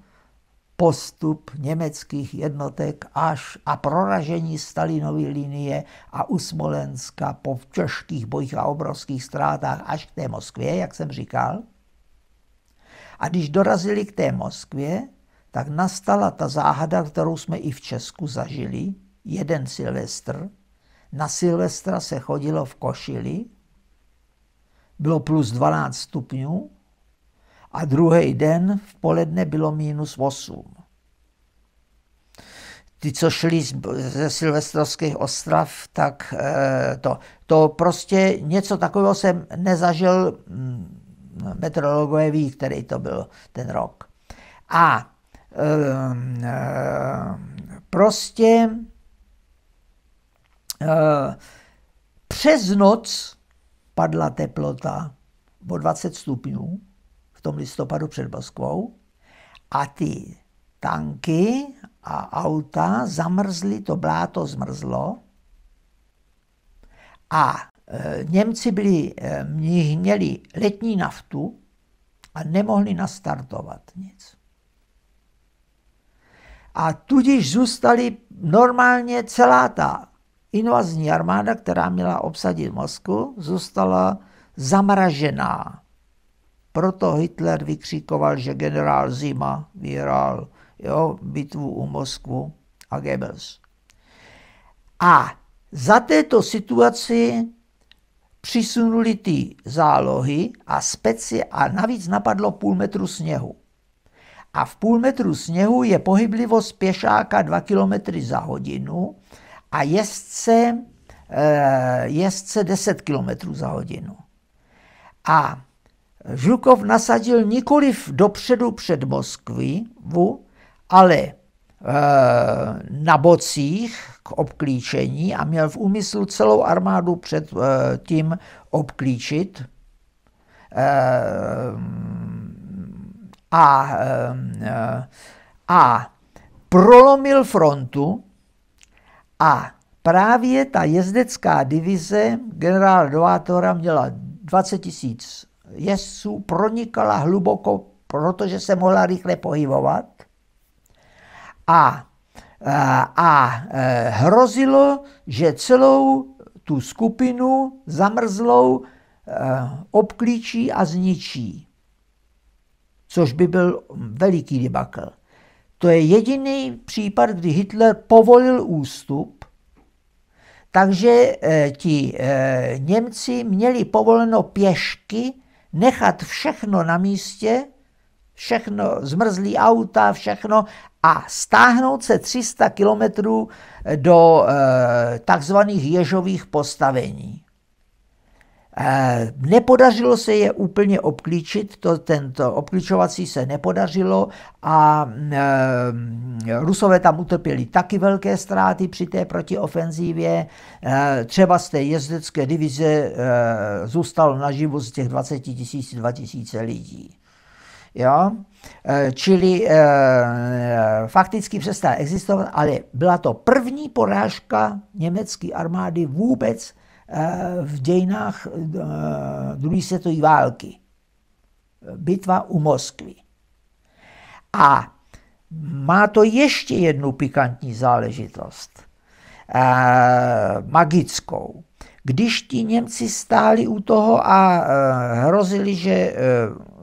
postup německých jednotek až a proražení Stalinovy linie a u Smolenska po těžkých bojích a obrovských ztrátách až k té Moskvě, jak jsem říkal. A když dorazili k té Moskvě, tak nastala ta záhada, kterou jsme i v Česku zažili, jeden Silvestr. Na Silvestra se chodilo v košili, bylo plus 12 stupňů, a druhý den v poledne bylo minus 8. ty, co šli ze Silvestrovských ostrav, tak to, to prostě něco takového jsem nezažil, hm, meteorologové ví, který to byl ten rok. A prostě přes noc padla teplota o 20 stupňů v tom listopadu před Moskvou a ty tanky a auta zamrzly, to bláto zmrzlo a e, Němci byli, e, měli letní naftu a nemohli nastartovat nic. A tudíž zůstali normálně celá ta invazní armáda, která měla obsadit Moskvu, zůstala zamražená. Proto Hitler vykřikoval, že generál Zima vyhrál jo, bitvu u Moskvu a Goebbels. A za této situaci přisunuli ty zálohy a speci a navíc napadlo půl metru sněhu. A v půl metru sněhu je pohyblivost pěšáka 2 km za hodinu a jezdce, eh, jezdce 10 km za hodinu. A Žukov nasadil nikoliv dopředu před Moskvu, ale eh, na bocích k obklíčení a měl v úmyslu celou armádu před eh, tím obklíčit. A, a prolomil frontu a právě ta jezdecká divize generál Dovátora měla 20 tisíc jezdců, pronikala hluboko, protože se mohla rychle pohybovat. A, a, a e, hrozilo, že celou tu skupinu zamrzlou e, obklíčí a zničí. Což by byl veliký debakl. To je jediný případ, kdy Hitler povolil ústup, takže e, ti e, Němci měli povoleno pěšky nechat všechno na místě, všechno, zmrzlý auta, všechno a stáhnout se 300 kilometrů do e, takzvaných ježových postavení. Eh, nepodařilo se je úplně obklíčit, to, tento obklíčovací se nepodařilo a e, Rusové tam utrpěli taky velké ztráty při té protiofenzívě. E, třeba z té jezdecké divize e, zůstalo naživu z těch 20 tisíc 2 tisíce lidí. Jo? Čili e, fakticky přestala existovat, ale byla to první porážka německé armády vůbec v dějinách eh, druhé světové války. Bitva u Moskvy. A má to ještě jednu pikantní záležitost. Eh, magickou. Když ti Němci stáli u toho a hrozili, že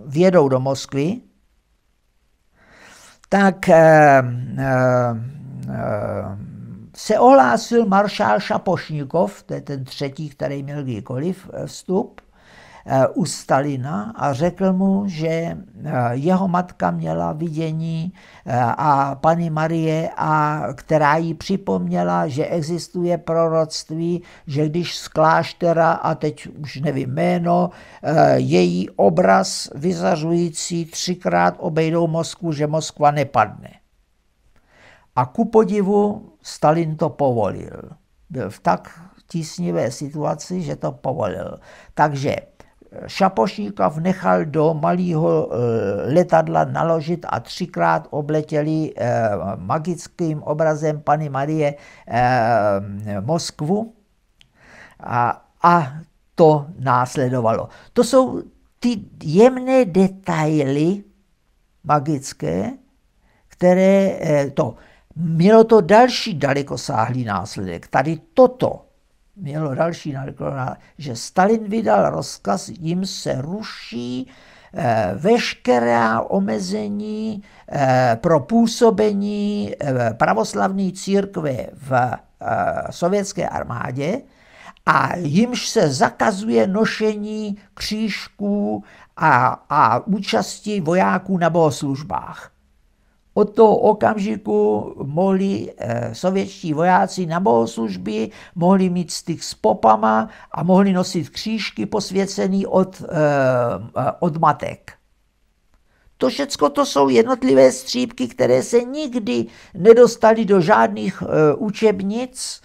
vjedou do Moskvy, tak se ohlásil maršál Šapošníkov, to je ten třetí, který měl kdykoliv eh, vstup, eh, u Stalina a řekl mu, že eh, jeho matka měla vidění a paní Marie, a která jí připomněla, že existuje proroctví, že když z kláštera, a teď už nevím jméno, její obraz vyzařující třikrát obejdou Moskvu, že Moskva nepadne. A ku podivu Stalin to povolil. Byl v tak tísnivé situaci, že to povolil. Takže eh, Šapošníkov nechal do malého eh, letadla naložit a třikrát obletěli eh, magickým obrazem Pany Marie Moskvu a, a to následovalo. To jsou ty jemné detaily magické, které to Mělo to další dalekosáhlý následek. Tady toto mělo další následek, že Stalin vydal rozkaz, jim se ruší eh, veškerá omezení eh, pro působení eh, pravoslavné církve v sovětské armádě a jimž se zakazuje nošení křížků a, a účasti vojáků na bohoslužbách. Od toho okamžiku mohli eh, sovětští vojáci na bohoslužby, mohli mít styk s popama a mohli nosit křížky posvěcený od, eh, od matek. To všecko to jsou jednotlivé střípky, které se nikdy nedostaly do žádných učebnic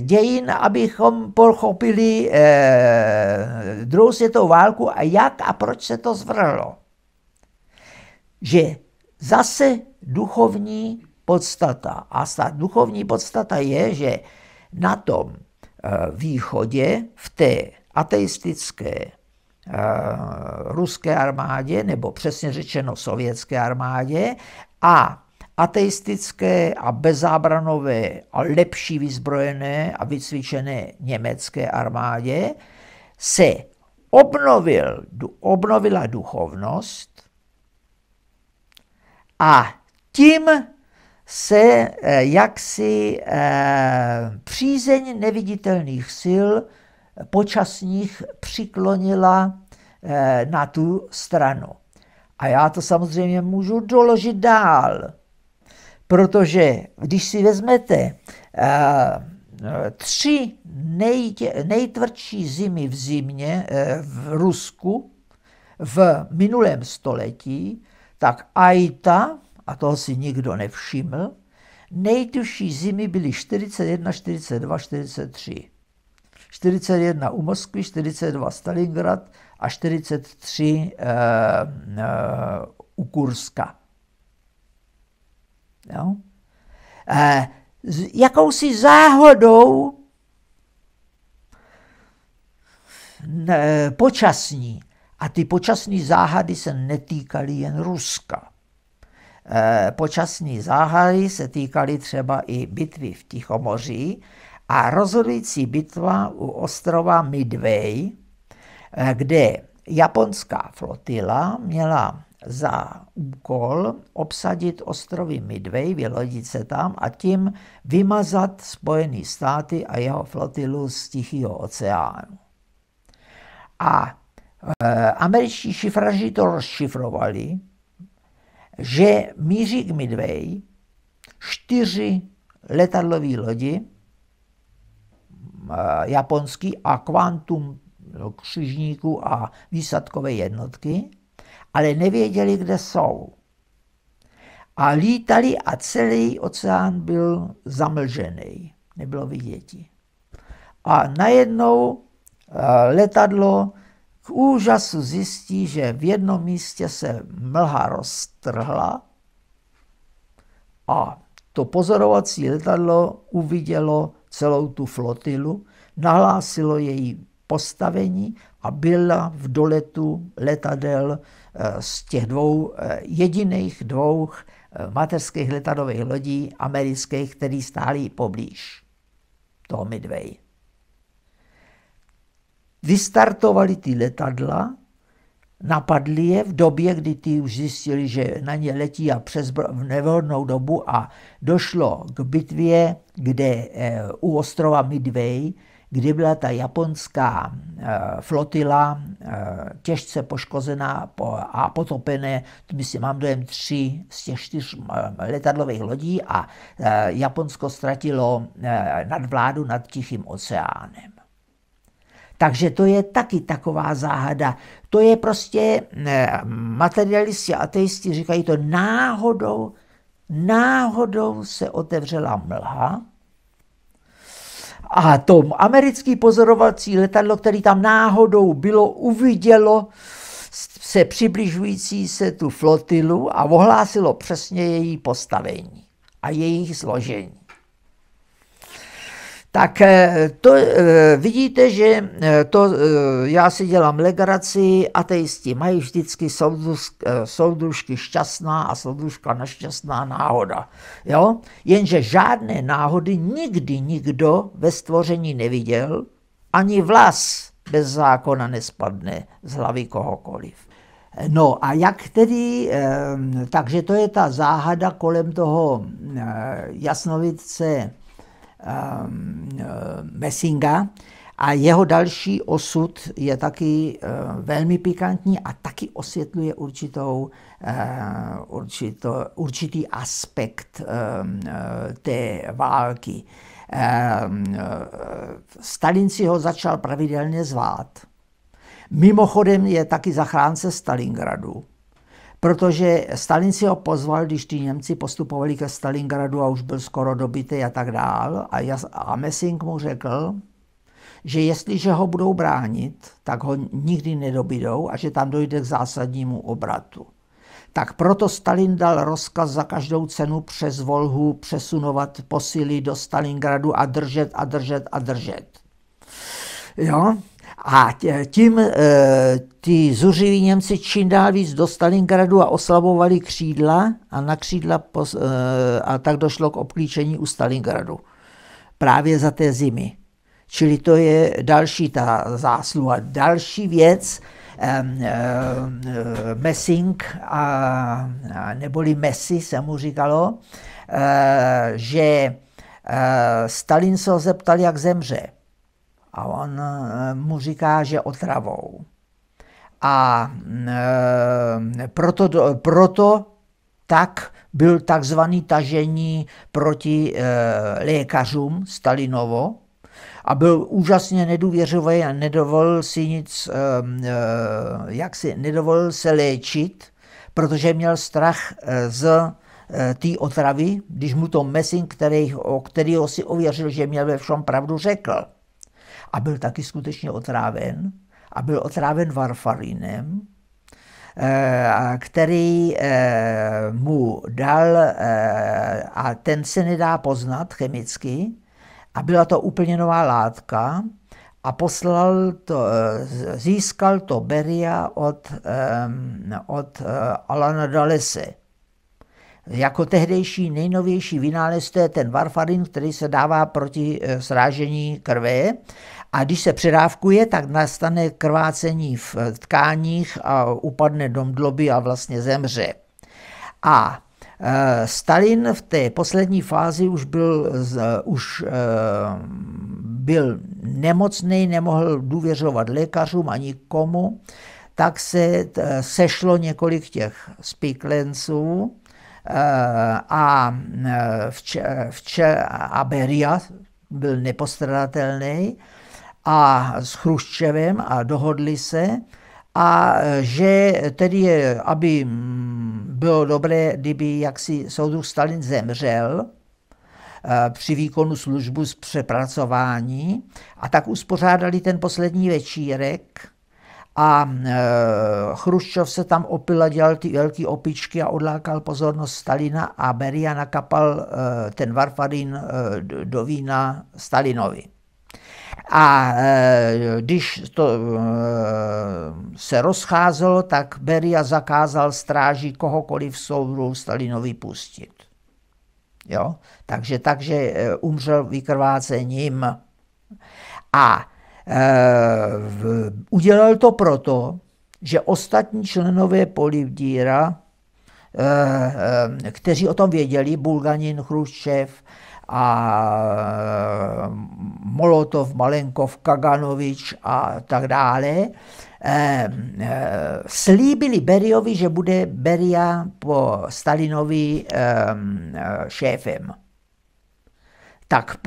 dějin, abychom pochopili e, druhou světovou válku a jak a proč se to zvrhlo. Že zase duchovní podstata. A ta duchovní podstata je, že na tom východě, v té ateistické ruské armádě, nebo přesně řečeno sovětské armádě, a ateistické a bezábranové a lepší vyzbrojené a vycvičené německé armádě se obnovil, obnovila duchovnost a tím se eh, jaksi eh, přízeň neviditelných sil počasních přiklonila eh, na tu stranu. A já to samozřejmě můžu doložit dál, protože když si vezmete tři nejtvrdší zimy v zimě v Rusku v minulém století, tak Aita, a toho si nikdo nevšiml, nejtužší zimy byly 41, 42, 43. 41 u Moskvy, 42 Stalingrad a 43 uh, uh, u Kurska. Jo? Uh, jakousi záhodou počasní a ty počasní záhady se netýkaly jen Ruska. E, počasní záhady se týkaly třeba i bitvy v Tichomoří a rozhodující bitva u ostrova Midway, e, kde japonská flotila měla za úkol obsadit ostrovy Midway, vylodit se tam a tím vymazat Spojené státy a jeho flotilu z Tichého oceánu. A Eh, američtí šifraři to rozšifrovali, že míří k Midway čtyři letadlové lodi, eh, japonský a kvantum křižníků a výsadkové jednotky, ale nevěděli, kde jsou. A lítali a celý oceán byl zamlžený, nebylo viděti. A najednou eh, letadlo k úžasu zjistí, že v jednom místě se mlha roztrhla a to pozorovací letadlo uvidělo celou tu flotilu, nahlásilo její postavení a byla v doletu letadel eh, z těch dvou eh, jediných dvou eh, mateřských letadových lodí amerických, které stály poblíž toho Midway vystartovali ty letadla, napadli je v době, kdy ty už zjistili, že na ně letí a přes v nevhodnou dobu a došlo k bitvě, kde eh, u ostrova Midway, kdy byla ta japonská eh, flotila eh, těžce poškozená a potopené, myslím, mám dojem tři z těch čtyř letadlových lodí a Japonsko ztratilo nadvládu nad Tichým oceánem. Takže to je taky taková záhada. To je prostě, materialisti a ateisti říkají to náhodou, náhodou se otevřela mlha a to americký pozorovací letadlo, který tam náhodou bylo, uvidělo se přibližující se tu flotilu a ohlásilo přesně její postavení a jejich složení tak eh, to eh, vidíte, že eh, to já si dělám legraci, ateisti mají vždycky soudružky šťastná a soudružka nešťastná náhoda. Jo? Jenže žádné náhody nikdy nikdo ve stvoření neviděl, ani vlas bez zákona nespadne z hlavy kohokoliv. No a jak tedy, takže to je ta záhada kolem toho jasnovidce Messinga. A jeho další osud je taky velmi pikantní a taky osvětluje určitou, určito, určitý aspekt té války. Stalin si ho začal pravidelně zvát. Mimochodem je taky zachránce Stalingradu, protože Stalin si ho pozval, když ty Němci postupovali ke Stalingradu a už byl skoro dobitý a tak dál. A, jas, a Messing mu řekl, že jestliže ho budou bránit, tak ho nikdy nedobydou a že tam dojde k zásadnímu obratu. Tak proto Stalin dal rozkaz za každou cenu přes Volhu přesunovat posily do Stalingradu a držet a držet a držet. Jo? A tím e, ty zuřiví Němci čím dál víc do Stalingradu a oslabovali křídla a na křídla pos, e, a tak došlo k obklíčení u Stalingradu. Právě za té zimy. Čili to je další ta zásluha. Další věc, e, Messing, a, neboli Messi se mu říkalo, že Stalin se ho zeptal, jak zemře. A on eh, mu říká, že otravou. A e, proto, proto tak byl takzvaný tažení proti e, lékařům Stalinovo a byl úžasně nedůvěřový a nedovolil si nic, jak si, nedovolil se léčit, protože měl strach z té otravy, když mu to Messing, který, o kterého si ověřil, že měl ve všem pravdu, řekl a byl taky skutečně otráven a byl otráven varfarinem, eh, který eh, mu dal, eh, a ten se nedá poznat chemicky, a byla to úplně nová látka, a poslal to, získal to Beria od, od Alana Dalese. Jako tehdejší nejnovější vynález to je ten varfarin, který se dává proti srážení krve a když se předávkuje, tak nastane krvácení v tkáních a upadne do mdloby a vlastně zemře. A e, Stalin v té poslední fázi už byl, už e, byl nemocný, nemohl důvěřovat lékařům ani komu, tak se sešlo několik těch spiklenců e, a, a Beria byl nepostradatelný a s Chruščevem a dohodli se, a že tedy, aby mm, bylo dobré, kdyby jaksi soudruh Stalin zemřel, eh, při výkonu službu z přepracování a tak uspořádali ten poslední večírek a eh, Chruščov se tam opil a dělal ty velké opičky a odlákal pozornost Stalina a Beria nakapal eh, ten varfarin do vína Stalinovi. A e, když to e, se rozcházelo, tak Beria zakázal stráži kohokoliv soudu Stalinovi pustit. Jo? Takže, takže e, umřel vykrvácením. A udělal to proto, že ostatní členové Polivdíra, kteří o tom věděli, Bulganin, Chruščev, a e, Molotov, Malenkov, Kaganovič a tak dále, e, e, slíbili Beriovi, že bude Beria po Stalinovi šéfem. Tak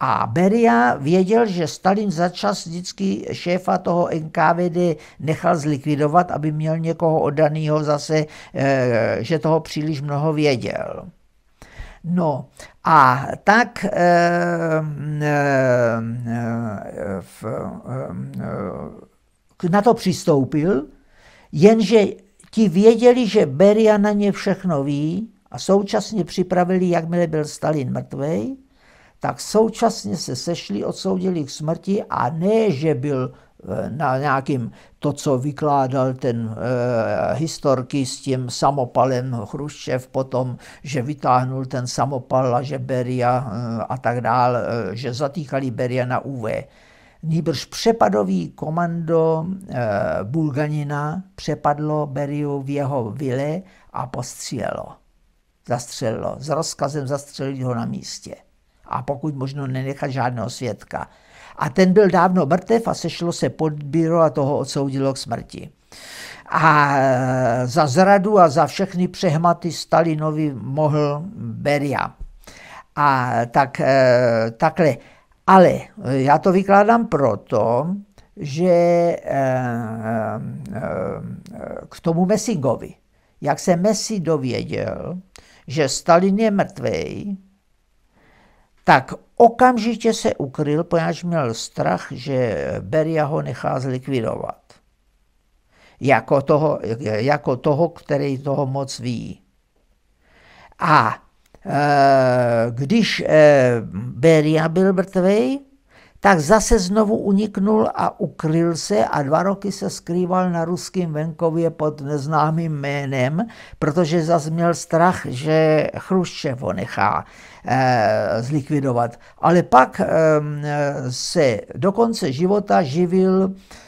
a Beria věděl, že Stalin za čas vždycky šéfa toho NKVD nechal zlikvidovat, aby měl někoho oddaného zase, že toho příliš mnoho věděl. No a tak eh, eh, eh, na to přistoupil, jenže ti věděli, že Beria na ně všechno ví a současně připravili, jakmile byl Stalin mrtvý, tak současně se sešli, odsoudili k smrti a ne, že byl na nějakým to, co vykládal ten e, historky s tím samopalem Chruščev potom, že vytáhnul ten samopal a že Beria e, a tak dál, e, že zatýkali Beria na UV. Nýbrž přepadový komando e, Bulganina přepadlo Beriu v jeho vile a postřelo. Zastřelilo. S rozkazem zastřelit ho na místě. A pokud možno nenechat žádného svědka. A ten byl dávno mrtev a sešlo se podbíro a toho odsoudilo k smrti. A za zradu a za všechny přehmaty Stalinovi mohl Beria. A tak, takhle. Ale já to vykládám proto, že k tomu Messingovi. Jak se Messi dověděl, že Stalin je mrtvej, tak okamžitě se ukryl, poněvadž měl strach, že Beria ho nechá zlikvidovat. Jako toho, jako toho, který toho moc ví. A e, když e, Beria byl mrtvý, tak zase znovu uniknul a ukryl se a dva roky se skrýval na ruském venkově pod neznámým jménem, protože zase měl strach, že Chruščev ho nechá eh, zlikvidovat. Ale pak eh, se do konce života živil eh,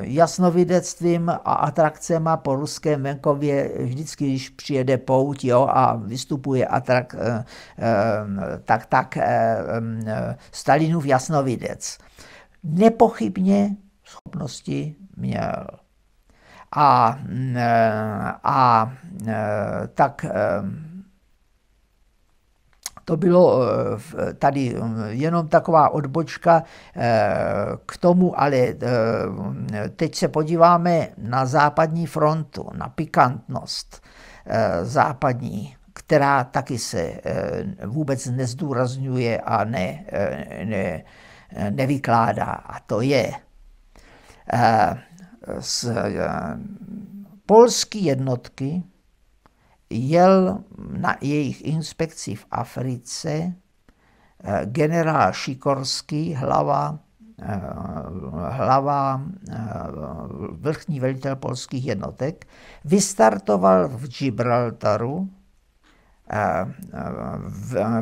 jasnovidectvím a atrakcema po ruském venkově vždycky, když přijede pouť jo, a vystupuje atrak, eh, tak, tak Stalinův jasnovidec. Nepochybně schopnosti měl. A, eh, a tak to bylo eh, tady eh, jenom taková odbočka eh, k tomu, ale teď se podíváme na západní frontu, na pikantnost západní, která taky se vůbec nezdůrazňuje a ne, ne, nevykládá. A to je z polské jednotky jel na jejich inspekci v Africe eh, generál Šikorský, hlava, eh, hlava eh, vrchní velitel polských jednotek, vystartoval v Gibraltaru,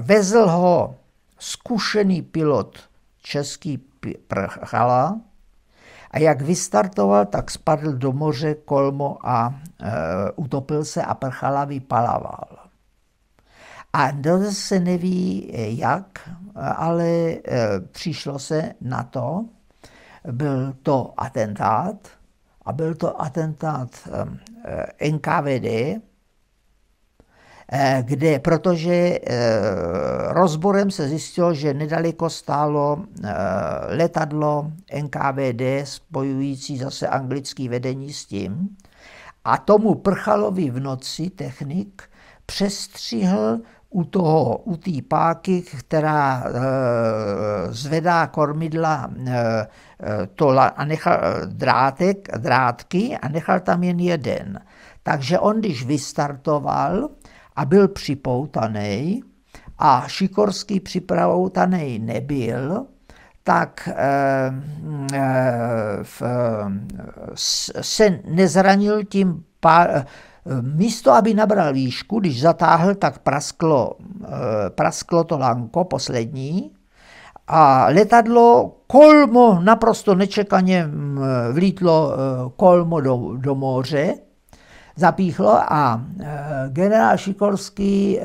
vezl ho zkušený pilot český Prchala, a jak vystartoval, tak spadl do moře kolmo a e, utopil se a prchala vypalaval. A dnes se neví jak, ale e, přišlo se na to, byl to atentát a byl to atentát e, NKVD, kde, protože eh, rozborem se zjistilo, že nedaleko stálo eh, letadlo NKVD spojující zase anglický vedení s tím a tomu Prchalovi v noci technik přestřihl u toho, u té páky, která e, zvedá kormidla e, to a nechal drátek, drátky a nechal tam jen jeden. Takže on, když vystartoval, a byl připoutaný a Šikorský připoutaný nebyl, tak eh, eh, se nezranil tím pár, místo, aby nabral výšku, když zatáhl, tak prasklo, eh, prasklo to lanko poslední a letadlo kolmo, naprosto nečekaně mm, vlítlo kolmo do, do moře zapíchlo a e, generál Šikorský e,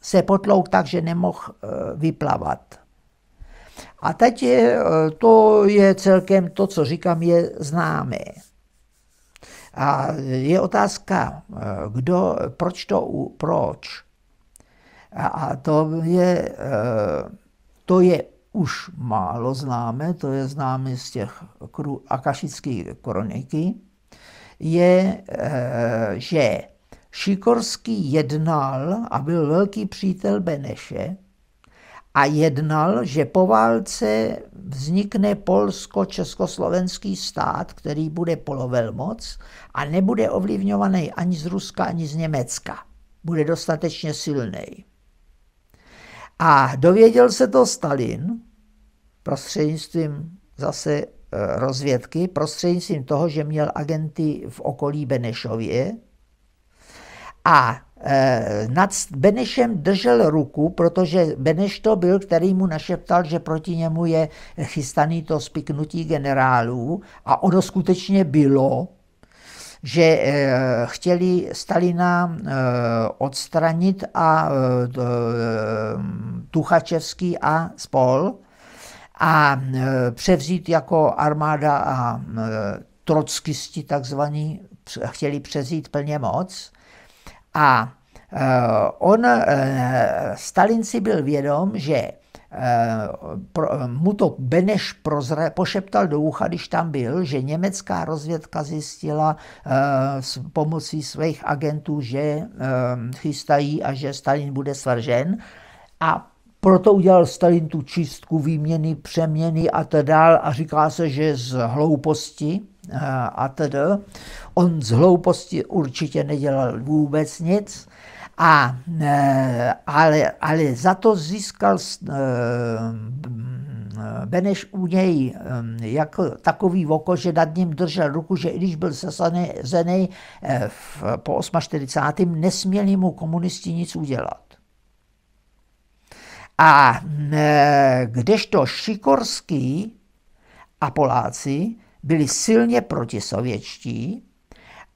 se potlouk tak, že nemohl e, vyplavat. A teď je, to je celkem to, co říkám, je známé. A je otázka, kdo, proč to, proč. A to je, to je už málo známé, to je známé z těch akašických kroniky, je, eh, že Šikorský jednal a byl velký přítel Beneše a jednal, že po válce vznikne polsko-československý stát, který bude polovelmoc a nebude ovlivňovaný ani z Ruska, ani z Německa. Bude dostatečně silný. A dověděl se to Stalin prostřednictvím zase rozvědky prostřednictvím toho, že měl agenty v okolí Benešově. A eh, nad Benešem držel ruku, protože Beneš to byl, který mu našeptal, že proti němu je chystaný to spiknutí generálů. A ono skutečně bylo, že eh, chtěli Stalina odstranit a Tuchačevský a spol, a převzít jako armáda a trockisti takzvaní chtěli přezít plně moc. A on, Stalin si byl vědom, že mu to Beneš prozre, pošeptal do ucha, když tam byl, že německá rozvědka zjistila s pomocí svých agentů, že chystají a že Stalin bude svržen. A proto udělal Stalin tu čistku, výměny, přeměny a tak dál a říká se, že z hlouposti a teda. On z hlouposti určitě nedělal vůbec nic, a, e, ale, ale za to získal e, Beneš u něj jako takový voko, že nad ním držel ruku, že i když byl sesazený po 48. nesměli mu komunisti nic udělat. A kdežto Šikorský a Poláci byli silně protisovětští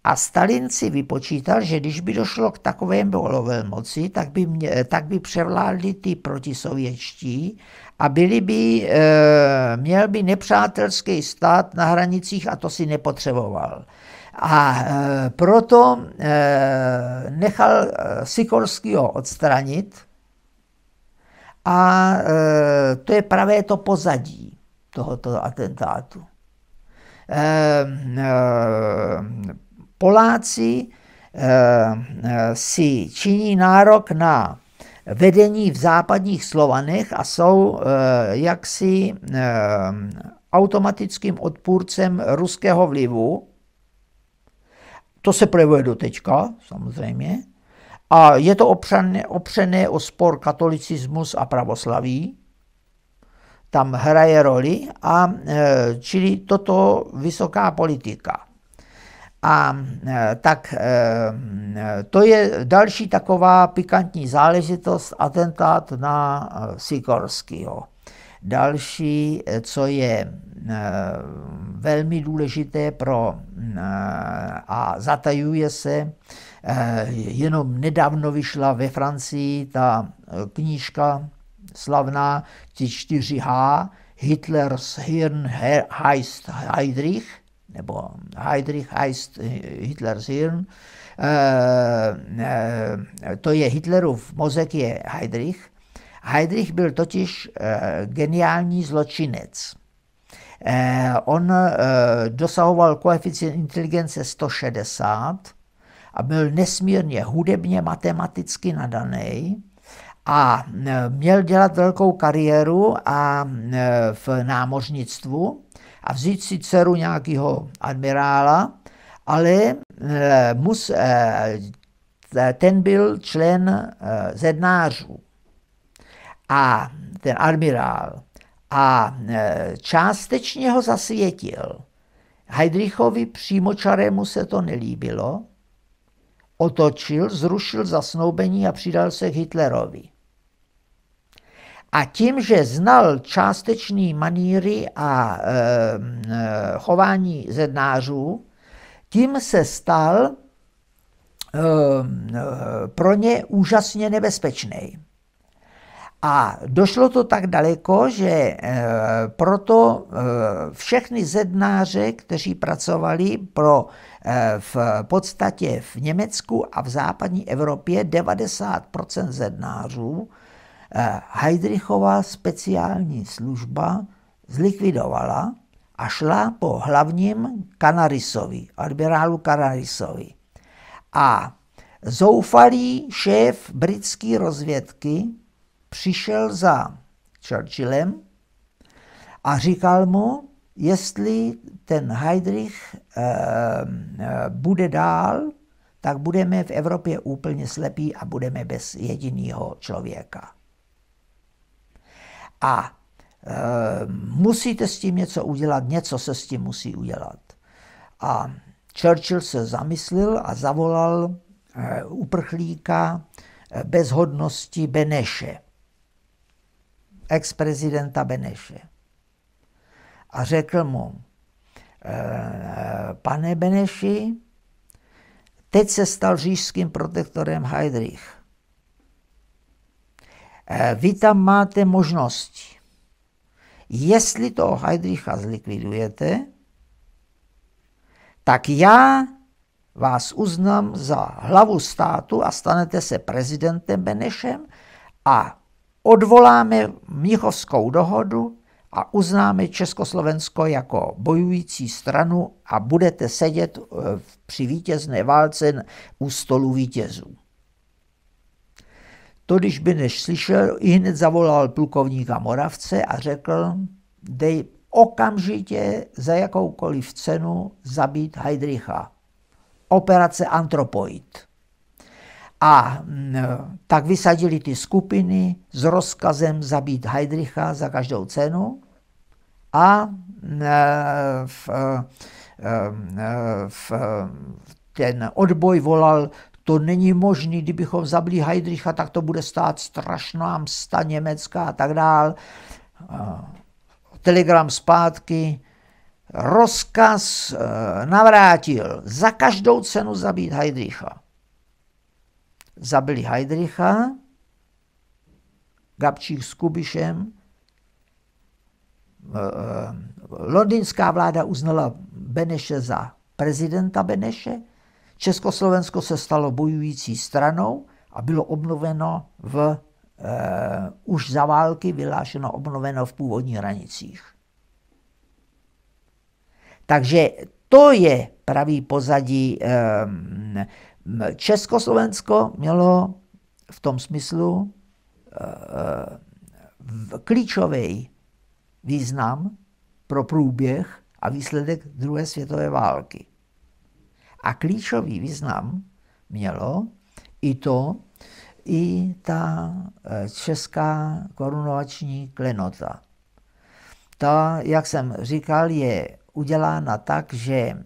a Stalin si vypočítal, že když by došlo k takovému moci, tak by, mě, tak by převládli ty protisovětští a byli by, e, měl by nepřátelský stát na hranicích a to si nepotřeboval. A e, proto e, nechal Sikorského odstranit a e, to je pravé to pozadí tohoto atentátu. Ehm, ehm, Poláci ehm, si činí nárok na vedení v západních Slovanech a jsou jaksi automatickým odpůrcem ruského vlivu. To se projevuje do teďka, samozřejmě. A je to opřené, opřené o spor katolicismus a pravoslaví tam hraje roli, a, e, čili toto vysoká politika. A e, tak e, to je další taková pikantní záležitost, atentát na Sikorského. Další, co je velmi důležité pro a zatajuje se, jenom nedávno vyšla ve Francii ta knížka slavná, ty 4H, Hitlers Hirn heißt Heydrich, nebo Heydrich heißt Hitlers Hirn, eh, eh, to je Hitlerův mozek je Heydrich. Heydrich byl totiž eh, geniální zločinec. On dosahoval koeficient inteligence 160 a byl nesmírně hudebně matematicky nadaný a e, měl dělat velkou kariéru a e, v námořnictvu a vzít si dceru nějakého admirála, ale e, mus, ten byl člen zednářů a ten admirál a částečně ho zasvětil. Heidrichovi přímočarému se to nelíbilo, otočil, zrušil zasnoubení a přidal se k Hitlerovi. A tím, že znal částečný maníry a e, chování zednářů, tím se stal e, pro ně úžasně nebezpečný. A došlo to tak daleko, že e, proto e, všechny zednáře, kteří pracovali pro e, v podstatě v Německu a v západní Evropě 90% zednářů, Eh, Heidrichová speciální služba zlikvidovala a šla po hlavním Kanarisovi, admirálu Kanarisovi. A zoufalý šéf britské rozvědky přišel za Churchillem a říkal mu, jestli ten Heidrich e, e, bude dál, tak budeme v Evropě úplně slepí a budeme bez jediného člověka. A e, musíte s tím něco udělat, něco se s tím musí udělat. A Churchill se zamyslel a zavolal e, uprchlíka e, bez hodnosti Beneše, ex-prezidenta Beneše. A řekl mu, e, pane Beneši, teď se stal říšským protektorem Heidrich. Eh, vy tam máte možnosti. jestli toho Heidricha zlikvidujete, tak já vás uznám za hlavu státu a stanete se prezidentem Benešem a odvoláme Míchovskou dohodu a uznáme Československo jako bojující stranu a budete sedět eh, při vítězné válce u stolu vítězů. To, když by než slyšel, i hned zavolal plukovníka Moravce a řekl, dej okamžitě za jakoukoliv cenu zabít Heidricha. Operace Antropoid. A mm, tak vysadili ty skupiny s rozkazem zabít Heidricha za každou cenu. A mm, v, v, ten odboj volal, to není možný, kdybychom zabili Heidricha, tak to bude stát strašná msta Německa a tak dál. Telegram zpátky, rozkaz navrátil. Za každou cenu zabít Heidricha. Zabili Heidricha, Gabčík s Kubišem, eh, eh, londýnská vláda uznala Beneše za prezidenta Beneše, Československo se stalo bojující stranou a bylo obnoveno v uh, už za války vylášeno obnoveno v původních hranicích. Takže to je pravý pozadí. Um, Československo mělo v tom smyslu uh, klíčový význam pro průběh a výsledek druhé světové války. A klíčový význam mělo i to, i ta e, česká korunovační klenota. Ta, jak jsem říkal, je udělána tak, že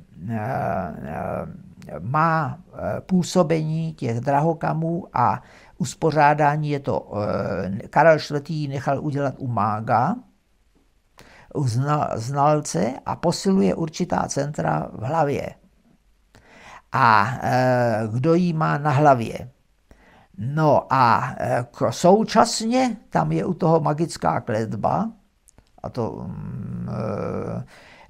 má působení těch drahokamů a uspořádání je to, Karel IV. nechal udělat u mága, u znalce a posiluje určitá centra v hlavě. A kdo jí má na hlavě? No a současně tam je u toho magická kletba, a to, mm,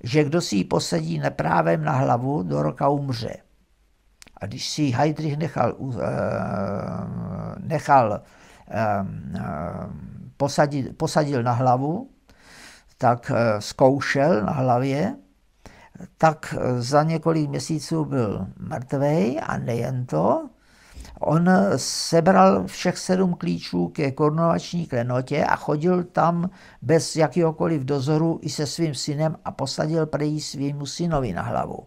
že kdo si ji posadí neprávem na hlavu, do roka umře. A když si Heidrich nechal, e, nechal posadit, posadil na hlavu, tak zkoušel na hlavě, tak za několik měsíců byl mrtvý a nejen to, On sebral všech sedm klíčů ke korunovační klenotě a chodil tam bez jakéhokoliv dozoru i se svým synem a posadil prej svýmu synovi na hlavu.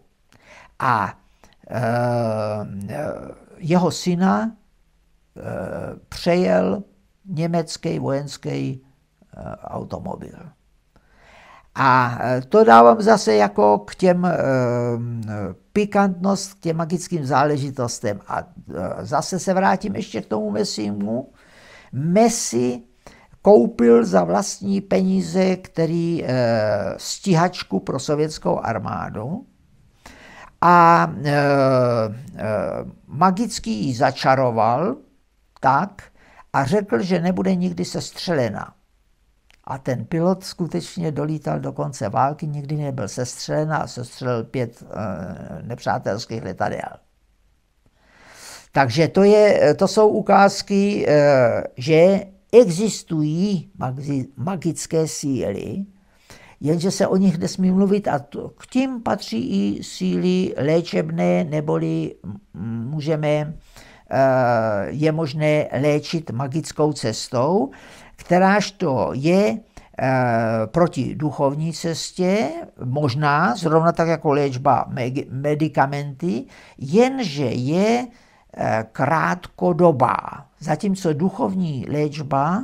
A jeho syna e, přejel německý vojenský e, automobil. A to dávám zase jako k těm pikantnost k těm magickým záležitostem. A zase se vrátím ještě k tomu Messimu. Messi koupil za vlastní peníze který stíhačku pro sovětskou armádu a e, e, magicky ji začaroval tak a řekl, že nebude nikdy sestřelena. A ten pilot skutečně dolítal do konce války, nikdy nebyl sestřelen a sestřelil pět e, nepřátelských letadel. Takže to, je, to jsou ukázky, e, že existují magické síly, jenže se o nich nesmí mluvit a to, k tím patří i síly léčebné, neboli můžeme, e, je možné léčit magickou cestou, kteráž to je e, proti duchovní cestě, možná zrovna tak jako léčba medicamenty, jenže je e, krátkodobá. Zatímco duchovní léčba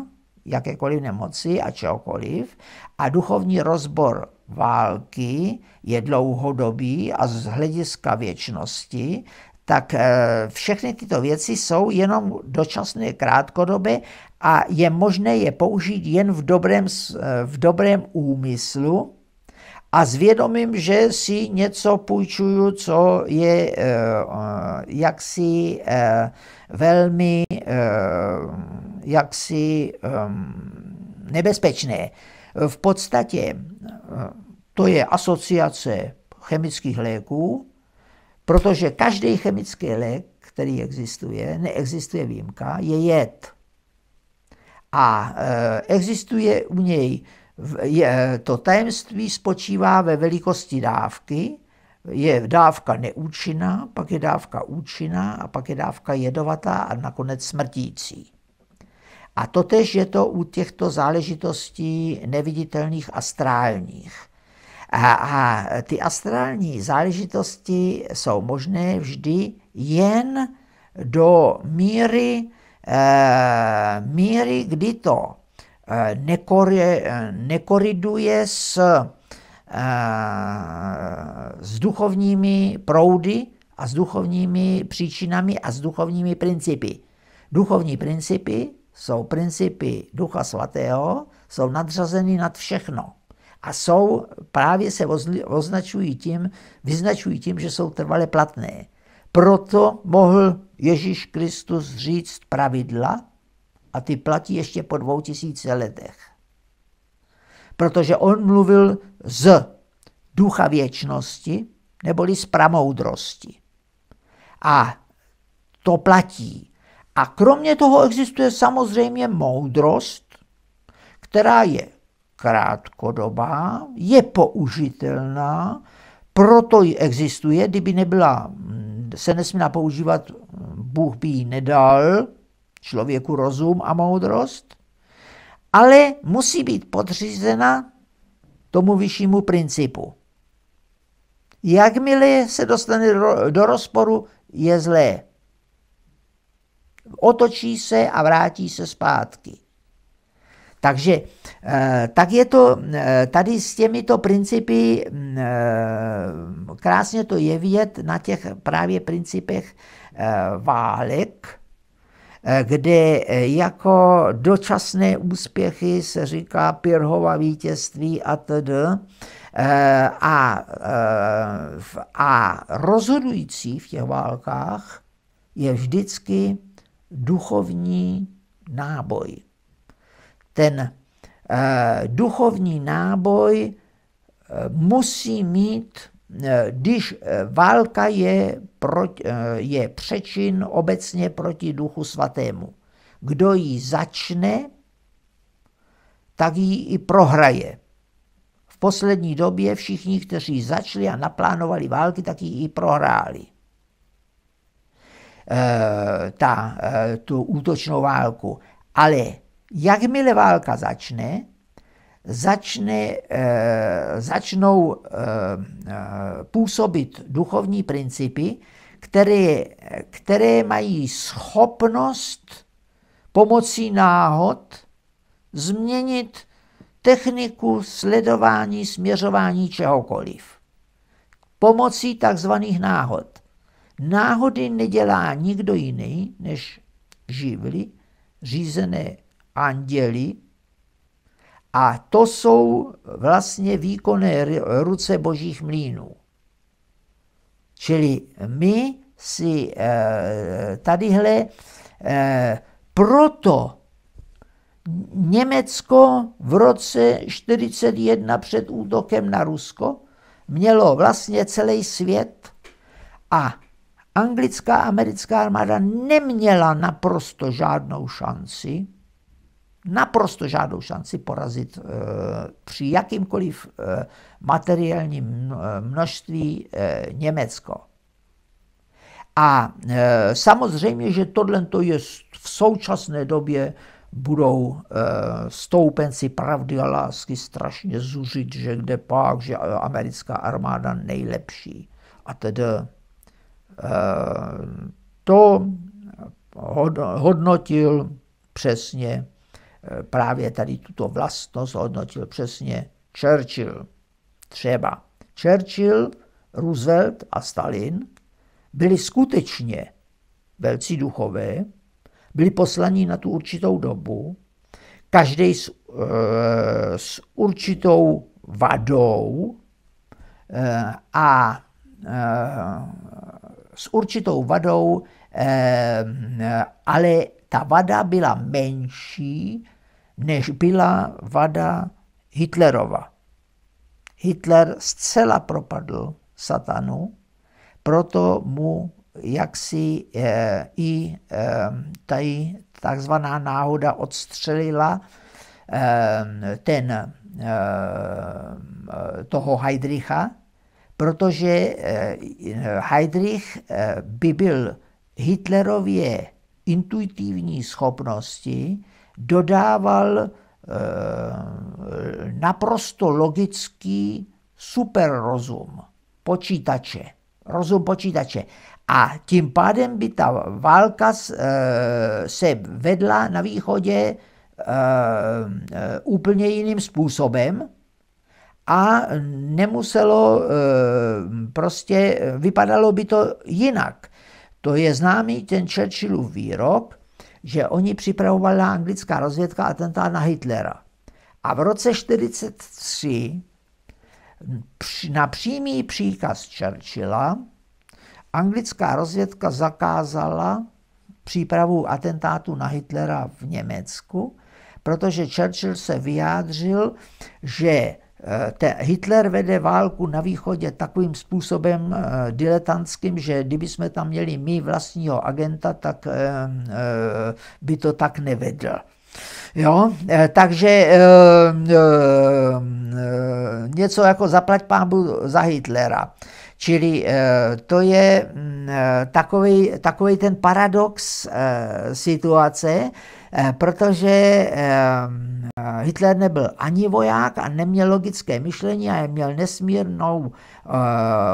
jakékoliv nemoci a čehokoliv. A duchovní rozbor války je dlouhodobý a z hlediska věčnosti, tak eh, všechny tyto věci jsou jenom dočasné krátkodobé a je možné je použít jen v dobrém, v dobrém úmyslu. A s vědomím, že si něco půjčuju, co je uh, jaksi velmi jaksi um, nebezpečné. v podstatě to je asociace chemických léků, protože každý chemický lék, který existuje, neexistuje výjimka, je jed. A existuje u něj, to tajemství spočívá ve velikosti dávky, je dávka neúčinná, pak je dávka účinná a pak je dávka jedovatá a nakonec smrtící. A totež je to u těchto záležitostí neviditelných astrálních. A, a ty astrální záležitosti jsou možné vždy jen do míry, e, míry kdy to e, nekori, nekoriduje s s duchovními proudy a s duchovními příčinami a s duchovními principy. Duchovní principy jsou principy Ducha Svatého, jsou nadřazeny nad všechno. A jsou, právě se označují tím, vyznačují tím, že jsou trvale platné. Proto mohl Ježíš Kristus říct pravidla a ty platí ještě po dvou tisíce letech protože on mluvil z ducha věčnosti, neboli z pramoudrosti. A to platí. A kromě toho existuje samozřejmě moudrost, která je krátkodobá, je použitelná, proto ji existuje, kdyby nebyla, se nesměla používat, Bůh by ji nedal, člověku rozum a moudrost, ale musí být podřízena tomu vyššímu principu. Jakmile se dostane do rozporu, je zlé. Otočí se a vrátí se zpátky. Takže eh, tak je to eh, tady s těmito principy, eh, krásně to je vidět na těch právě principech válek, kde jako dočasné úspěchy se říká Pirhova vítězství a td. A, a rozhodující v těch válkách je vždycky duchovní náboj. Ten duchovní náboj musí mít Eh, když eh, válka je, proti, eh, je přečin obecně proti duchu svatému. Kdo ji začne, tak ji i prohraje. V poslední době všichni, kteří začali a naplánovali války, tak ji i prohráli. E, ta, e, tu útočnou válku. Ale jakmile válka začne, začne, eh, začnou eh, eh, působit duchovní principy, které, které mají schopnost pomocí náhod změnit techniku sledování, směřování čehokoliv. Pomocí takzvaných náhod. Náhody nedělá nikdo jiný než živly, řízené anděli, a to jsou vlastně výkonné ruce božích mlínů. Čili my si eh, tadyhle eh, proto Německo v roce 41 před útokem na Rusko mělo vlastně celý svět a anglická a americká armáda neměla naprosto žádnou šanci, naprosto žádnou šanci porazit eh, při jakýmkoliv eh, materiálním množství Německo. A samozřejmě, že tohle je v současné době budou stoupenci pravdy a lásky strašně zuřit, že kde pak, že americká armáda nejlepší. A tedy to hodnotil přesně Eh, právě tady tuto vlastnost hodnotil přesně Churchill. Třeba Churchill, Roosevelt a Stalin byli skutečně velcí duchové, byli poslaní na tu určitou dobu, každý s, e, s určitou vadou e, a s určitou vadou, e, ale ta vada byla menší, než byla vada Hitlerova. Hitler zcela propadl satanu, proto mu jaksi e, i e, tady takzvaná náhoda odstřelila ten toho Heidricha, protože e, Heidrich e, by byl Hitlerově intuitivní schopnosti dodával e, naprosto logický superrozum počítače. Rozum počítače. A tím pádem by ta válka se vedla na východě úplně jiným způsobem a nemuselo, prostě vypadalo by to jinak. To je známý ten Churchillův výrok, že oni připravovali anglická rozvědka atentát na Hitlera. A v roce 1943 na přímý příkaz Churchilla anglická rozvědka zakázala přípravu atentátu na Hitlera v Německu, protože Churchill se vyjádřil, že Eh, Hitler vede válku na východě takovým způsobem eh, diletantským, že kdyby jsme tam měli my vlastního agenta, tak eh, by to tak nevedl. Jo, takže něco jako zaplať pámbu za Hitlera. Čili to je mm, takový, takový ten paradox situace, protože Hitler nebyl ani voják a neměl logické myšlení a měl nesmírnou uh,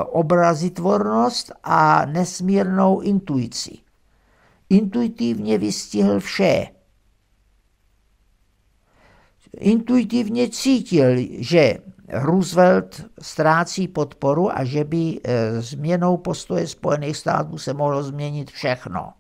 obrazitvornost a nesmírnou intuici. Intuitivně vystihl vše. Intuitivně cítil, že Roosevelt ztrácí podporu a že by změnou postoje Spojených států se mohlo změnit všechno.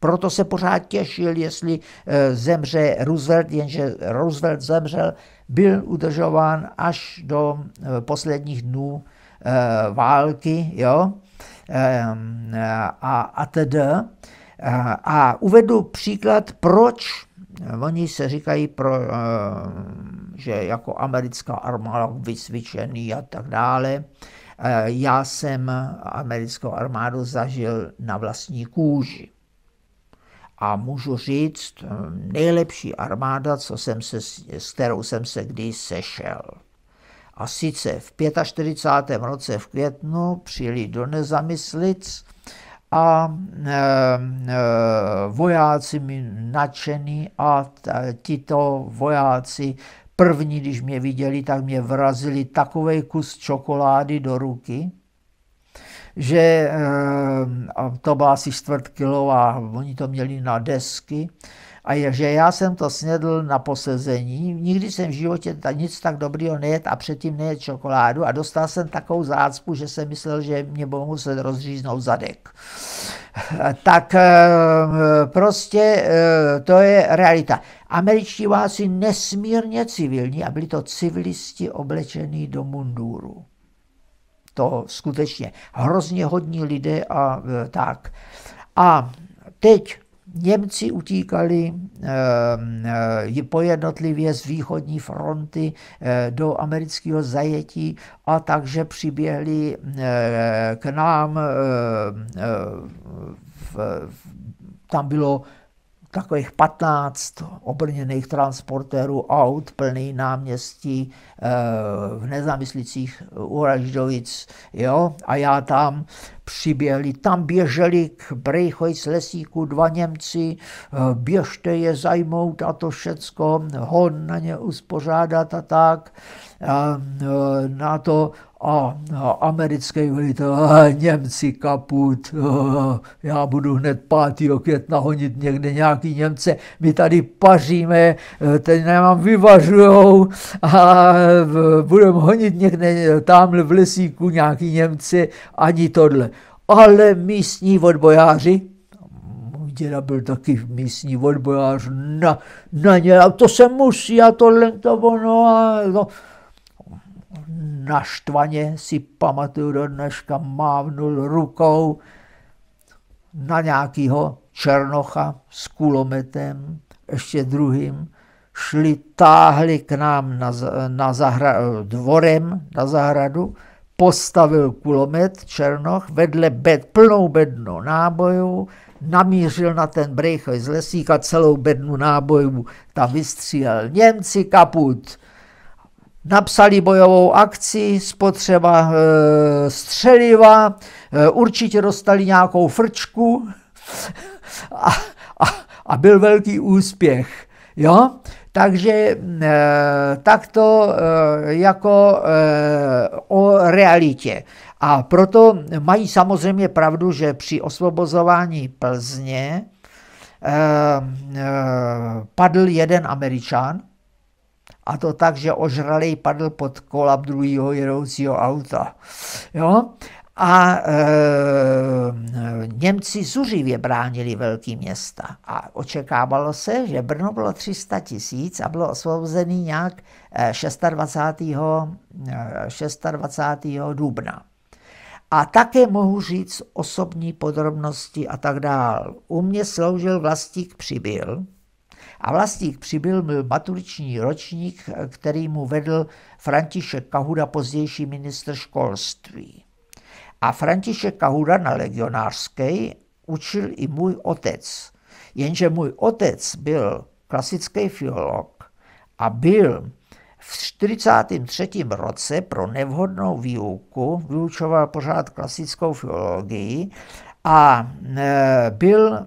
Proto se pořád těšil, jestli eh, zemře Roosevelt, jenže Roosevelt zemřel, byl udržován až do eh, posledních dnů eh, války, jo, a, a tedy. A uvedu příklad, proč oni se říkají, pro, že jako americká armáda vysvědčený a tak dále. Já jsem americkou armádu zažil na vlastní kůži a můžu říct, eh, nejlepší armáda, co jsem se, s kterou jsem se kdy sešel. A sice v 45. roce v květnu přijeli do Nezamyslic a e, e, vojáci mi nadšení a tito vojáci první, když mě viděli, tak mě vrazili takový kus čokolády do ruky, že eh, to byla asi čtvrt kilo a oni to měli na desky. A je, že já jsem to snědl na posezení, nikdy jsem v životě nic tak dobrýho nejet a předtím nejet čokoládu a dostal jsem takovou zácpu, že jsem myslel, že mě budou muset rozříznout zadek. [laughs] Tak eh, prostě eh, to je realita. Američtí váci nesmírně civilní a byli to civilisti oblečení do munduru to skutečně hrozně hodní lidé a e, tak. A teď Němci utíkali e, e, po jednotlivě z východní fronty do amerického zajetí a takže přiběhli k nám. Tam bylo takových 15 obrněných transportérů aut plný náměstí eh, v nezámyslících u Raždovic, jo, a já tam přiběhli, tam běželi k Brejchojc lesíku dva Němci, eh, běžte je zajmout a to všecko, hon na ně uspořádat a tak, eh, na to a, americký velitel, Němci kaput, a, já budu hned 5. května honit někde nějaký Němce, my tady paříme, teď nám vyvařujou a budeme honit někde tamhle v lesíku nějaký Němci, ani tohle. Ale místní odbojáři, děda byl taky místní odbojář, na, na ně, a to se musí, a tohle, to ono, a, no, naštvaně si pamatuju do dneška, mávnul rukou na nějakého černocha s kulometem, ještě druhým, šli, táhli k nám na, na zahra, dvorem na zahradu, postavil kulomet Černoch, vedle bed, plnou bednu nábojů, namířil na ten brejchoj z lesíka celou bednu nábojů, tam vystřílel Němci kaput. Napsali bojovou akci, spotřeba e, střeliva, e, určitě dostali nějakou frčku a, a, a byl velký úspěch. Jo? Takže e, takto e, jako e, o realitě. A proto mají samozřejmě pravdu, že při osvobozování Plzně padl jeden Američan, a to tak, že ožralý padl pod kolab druhého jedoucího auta. Jo? A e, Němci zuřivě bránili velké města a očekávalo se, že Brno bylo 300 tisíc a bylo osvobozený nějak 26. 26. dubna. A také mohu říct osobní podrobnosti a tak dál. U mě sloužil vlastík Přibyl a vlastík Přibyl byl maturiční ročník, který mu vedl František Kahuda, pozdější ministr školství. A František Kahuda na legionářské učil i můj otec. Jenže můj otec byl klasický filolog a byl v 43. roce pro nevhodnou výuku vyučoval pořád klasickou filologii a e, byl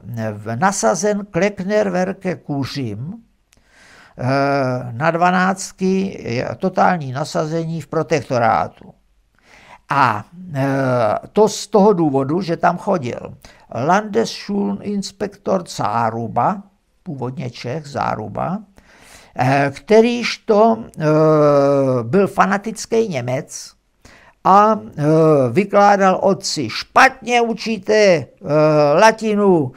nasazen Klekner Verke Kůřim e, na dvanáctky totální nasazení v protektorátu. A e, to z toho důvodu, že tam chodil Landesschulinspektor Cáruba, původně Čech, Záruba, kterýž to byl fanatický Němec a eh, vykládal otci, špatně učíte latinu,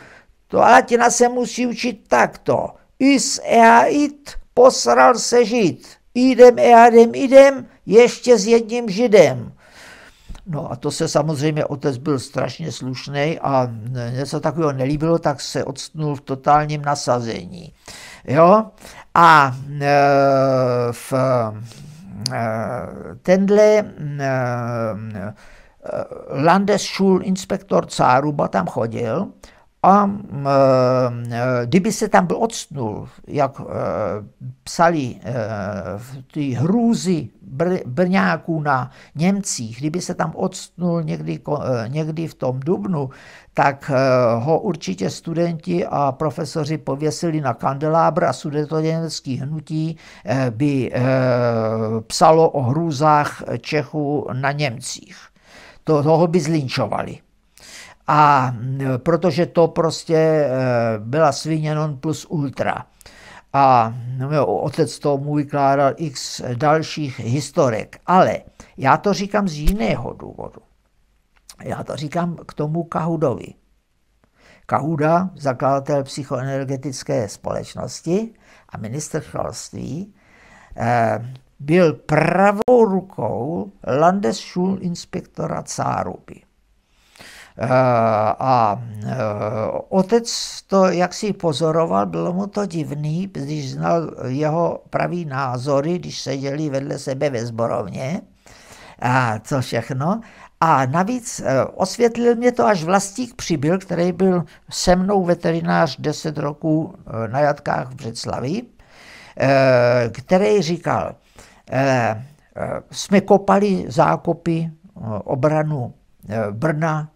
to latina se musí učit takto. Is eait, posral se žít. Idem eadem idem, ještě s jedním židem. No a to se samozřejmě otec byl strašně slušný a něco takového nelíbilo, tak se odstnul v totálním nasazení. Jo? A e, v tenhle e, Landesschulinspektor Cáruba tam chodil a kdyby se tam byl odstnul, jak psali ty hrůzy Brňáků na Němcích, kdyby se tam odstnul někdy, někdy v tom Dubnu, tak eh, ho určitě studenti a profesoři pověsili na kandelábr a sudetoněmecký hnutí eh, by eh, psalo o hrůzách Čechů na Němcích. To, toho by zlinčovali. A protože to prostě byla svině non plus ultra. A no, otec to mu vykládal x dalších historek. Ale já to říkám z jiného důvodu. Já to říkám k tomu Kahudovi. Kahuda, zakladatel psychoenergetické společnosti a minister školství, eh, byl pravou rukou Landesschulinspektora Cáruby. Eh, a eh, otec to jak si pozoroval, bylo mu to divný, když znal jeho pravý názory, když seděli vedle sebe ve zborovně, a co všechno. A navíc eh, osvětlil mě to až vlastík Přibyl, který byl se mnou veterinář 10 roků na Jatkách v Břeclavi, který říkal, jsme kopali zákopy obranu Brna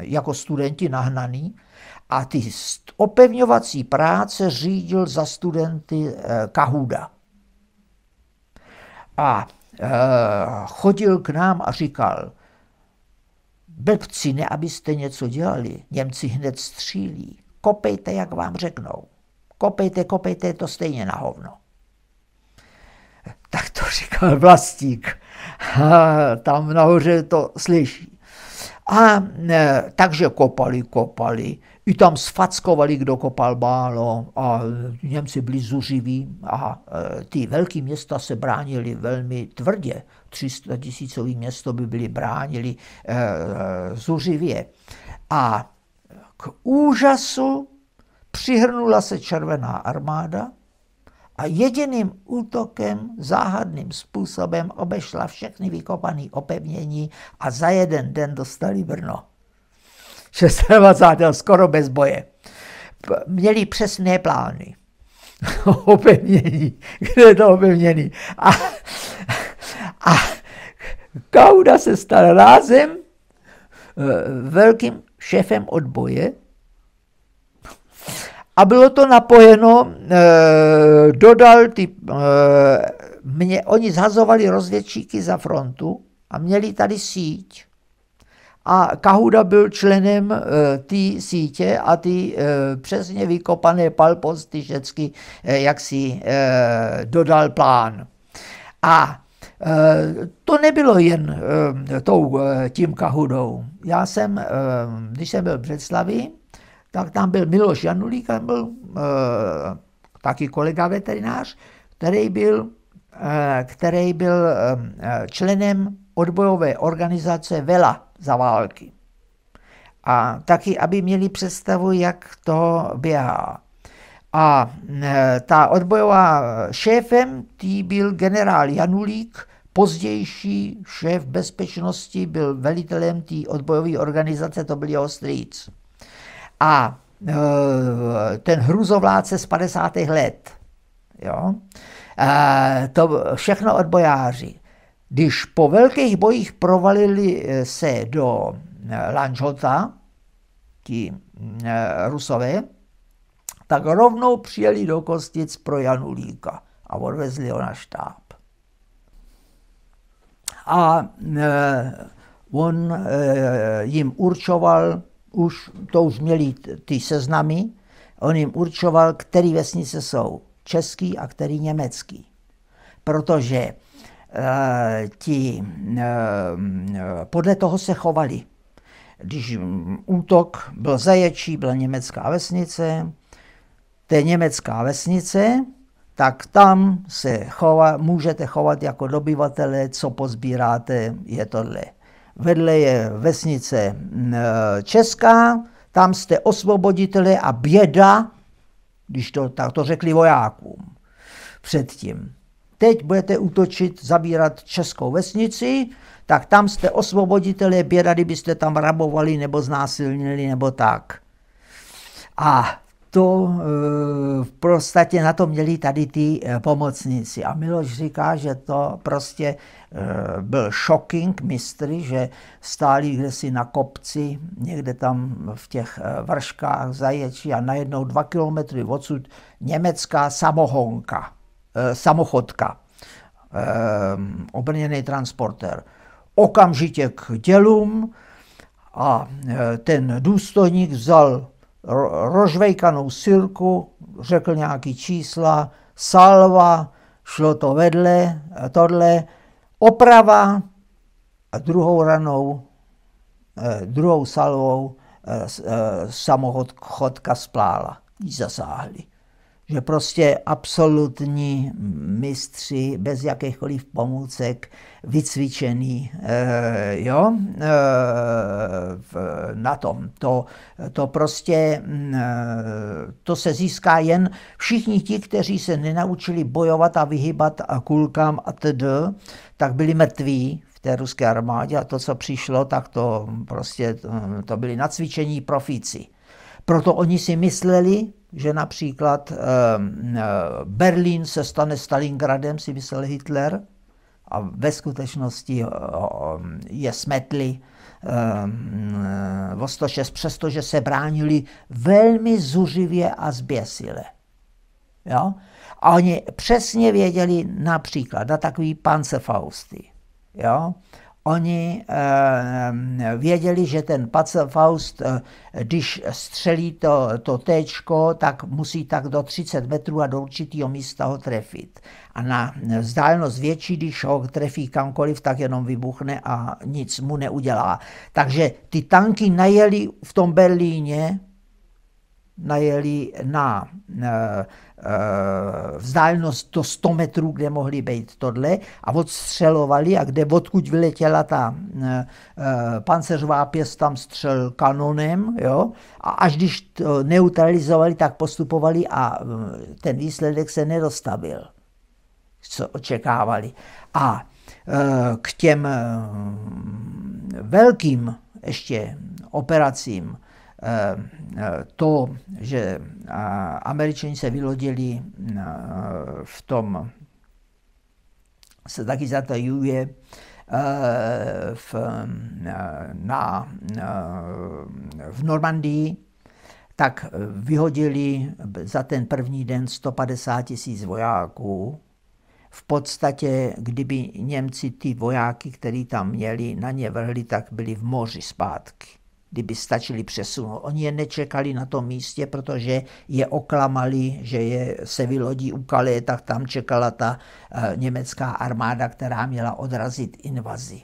jako studenti nahnaný a ty opevňovací práce řídil za studenty Kahuda. A Eh, chodil k nám a říkal, blbci, ne abyste něco dělali, Němci hned střílí, kopejte, jak vám řeknou. Kopejte, kopejte, je to stejně na hovno. Tak to říkal vlastík. [laughs] Tam nahoře to slyší. A ne, takže kopali, kopali. I tam sfackovali, kdo kopal bálo a Němci byli zuřiví a e, ty velké města se bránili velmi tvrdě. 300 tisícový město by byli bránili e, e, zuřivě. A k úžasu přihrnula se červená armáda a jediným útokem, záhadným způsobem obešla všechny vykopané opevnění a za jeden den dostali Brno. 26. skoro bez boje. Měli přesné plány. [laughs] opevnění. Kde je to opevnění? A, a Kauda se stal rázem eh, velkým šéfem odboje a bylo to napojeno, eh, dodal ty, eh, mě, oni zhazovali rozvědčíky za frontu a měli tady síť. A Kahuda byl členem e, té sítě a ty e, přesně vykopané palposty všechny, e, jak si e, dodal plán. A e, to nebylo jen e, tou, e, tím Kahudou. Já jsem, e, když jsem byl v Břeclavi, tak tam byl Miloš Janulík, tam byl e, taky kolega veterinář, který byl, e, který byl e, členem odbojové organizace Vela za války. A taky, aby měli představu, jak to běhá. A ta odbojová šéfem, tý byl generál Janulík, pozdější šéf bezpečnosti, byl velitelem té odbojové organizace, to byl jeho strýc a e, ten hruzovládce z 50. let. Jo? A to všechno odbojáři. Když po velkých bojích provalili e, se do Lanžota, ti Rusové, tak rovnou přijeli do Kostic pro Janulíka a odvezli ho na štáb. A on jim určoval už to už měli ty seznamy, on jim určoval, které vesnice jsou český a který německý. Protože e, ti e, podle toho se chovali. Když útok byl zaječí, byla německá vesnice, je německá vesnice, tak tam se chova, můžete chovat jako dobyvatele, co pozbíráte, je tohle vedle je vesnice Česká, tam jste osvoboditele a běda, když to, tak to řekli vojákům předtím. Teď budete útočit, zabírat českou vesnici, tak tam jste osvoboditelé, běda, kdybyste tam rabovali nebo znásilnili nebo tak. A to eh, v podstatě na to měli tady ty eh, pomocníci. A Miloš říká, že to prostě eh, byl shocking mystery, že stáli kdesi na kopci, někde tam v těch vrškách zaječí a najednou dva kilometry odsud německá samohonka, samochodka, obrněný transporter. Okamžitě k dělům a ten důstojník vzal rožvejkanou silku, řekl nějaký čísla, salva, šlo to vedle, tohle, oprava a druhou ranou, eh, druhou salvou eh, eh, samochodka splála. Ji zasáhli že prostě absolutní mistři bez jakýchkoliv pomůcek, vycvičený, eh, jo, eh, na tom. To, to prostě, mm, eh, to se získá jen všichni ti, kteří se nenaučili bojovat a vyhybat a kulkám a td., tak byli mrtví v té ruské armádě a to, co přišlo, tak to prostě, to byli nacvičení profíci. Proto oni si mysleli, že například eh, eh, Berlín se stane Stalingradem, si myslel Hitler, a ve skutečnosti eh, je smetli v 106, přestože se bránili velmi zuřivě a zběsile. Jo? A oni přesně věděli například na takový pancefausty. Jo? Oni eh, věděli, že ten Faust, eh, když střelí to, to téčko, tak musí tak do 30 metrů a do určitého místa ho trefit. A na vzdálenost větší, když ho trefí kamkoliv, tak jenom vybuchne a nic mu neudělá. Takže ty tanky najeli v tom Berlíně najeli na vzdálenost do 100 metrů, kde mohli být tohle a odstřelovali a kde odkud vyletěla ta panceřová pěst, tam střel kanonem jo? a až když to neutralizovali, tak postupovali a ten výsledek se nedostavil, co očekávali. A k těm velkým ještě operacím Eh, to, že Američani se vylodili eh, v tom, se taky zatajuje, eh, v, na, v Normandii, tak vyhodili za ten první den 150 tisíc vojáků. V podstatě, kdyby Němci ty vojáky, který tam měli, na ně vrhli, tak byli v moři zpátky kdyby stačili přesunout. Oni je nečekali na tom místě, protože je oklamali, že je, se vylodí u Calais, tak tam čekala ta uh, německá armáda, která měla odrazit invazi.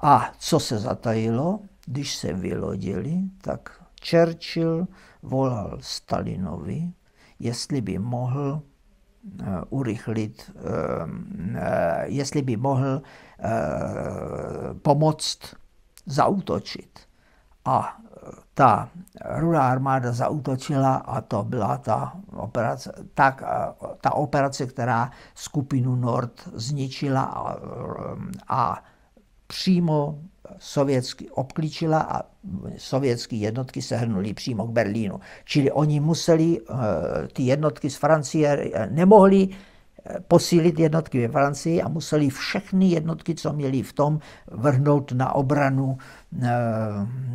A co se zatajilo? Když se vylodili, tak Churchill volal Stalinovi, jestli by mohl uh, urychlit, uh, jestli by mohl pomoct zautočit. A ta rudá armáda zautočila a to byla ta operace, tak, ta operace, která skupinu Nord zničila a, a přímo sovětsky obklíčila a sovětské jednotky se hrnuly přímo k Berlínu. Čili oni museli, ty jednotky z Francie nemohli posílit jednotky ve Francii a museli všechny jednotky, co měli v tom, vrhnout na obranu eh,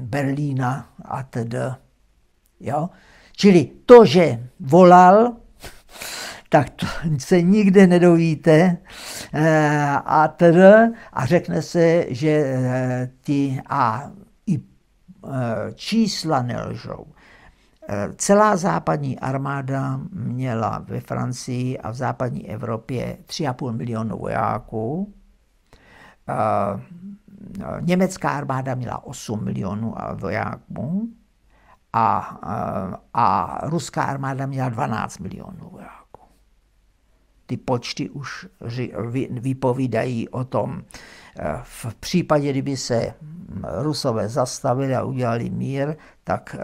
Berlína a tedy. Jo? Čili to, že volal, [laughs] tak to se nikde nedovíte eh, a tedy a řekne se, že eh, ty a i čísla nelžou. Celá západní armáda měla ve Francii a v západní Evropě 3,5 milionu vojáků. Německá armáda měla 8 milionů vojáků a, a ruská armáda měla 12 milionů vojáků. Ty počty už vypovídají o tom, v případě, kdyby se Rusové zastavili a udělali mír, tak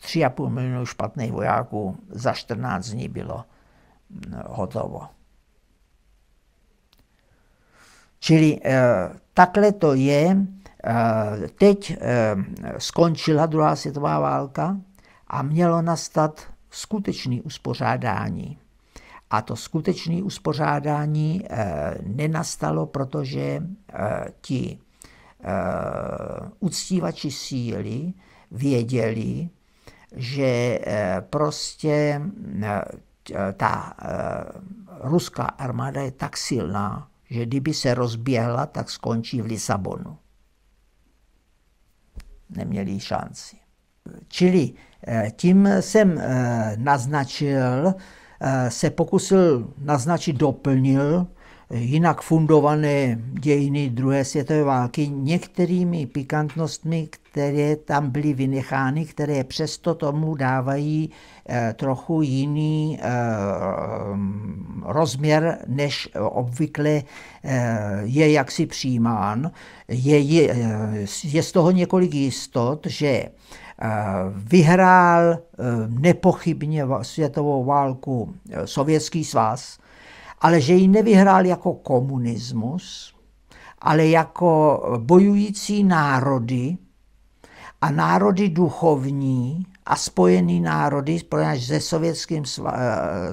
3,5 milionu špatných vojáků za 14 dní bylo mm, hotovo. Čili eh, takhle to je. Eh, teď eh, skončila druhá světová válka a mělo nastat skutečné uspořádání. A to skutečné uspořádání nenastalo, protože ti uctívači síly věděli, že eh, prostě eh, ta eh, ruská armáda je tak silná, že kdyby se rozběhla, tak skončí v Lisabonu. Neměli šanci. Čili tím jsem naznačil, se pokusil naznačit, doplnil jinak fundované dějiny druhé světové války některými pikantnostmi, které tam byly vynechány, které přesto tomu dávají eh, trochu jiný eh, rozměr, než obvykle eh, je jaksi přijímán. Je, je, je z toho několik jistot, že vyhrál nepochybně světovou válku Sovětský svaz, ale že ji nevyhrál jako komunismus, ale jako bojující národy a národy duchovní a spojený národy, spojené se sovětským s,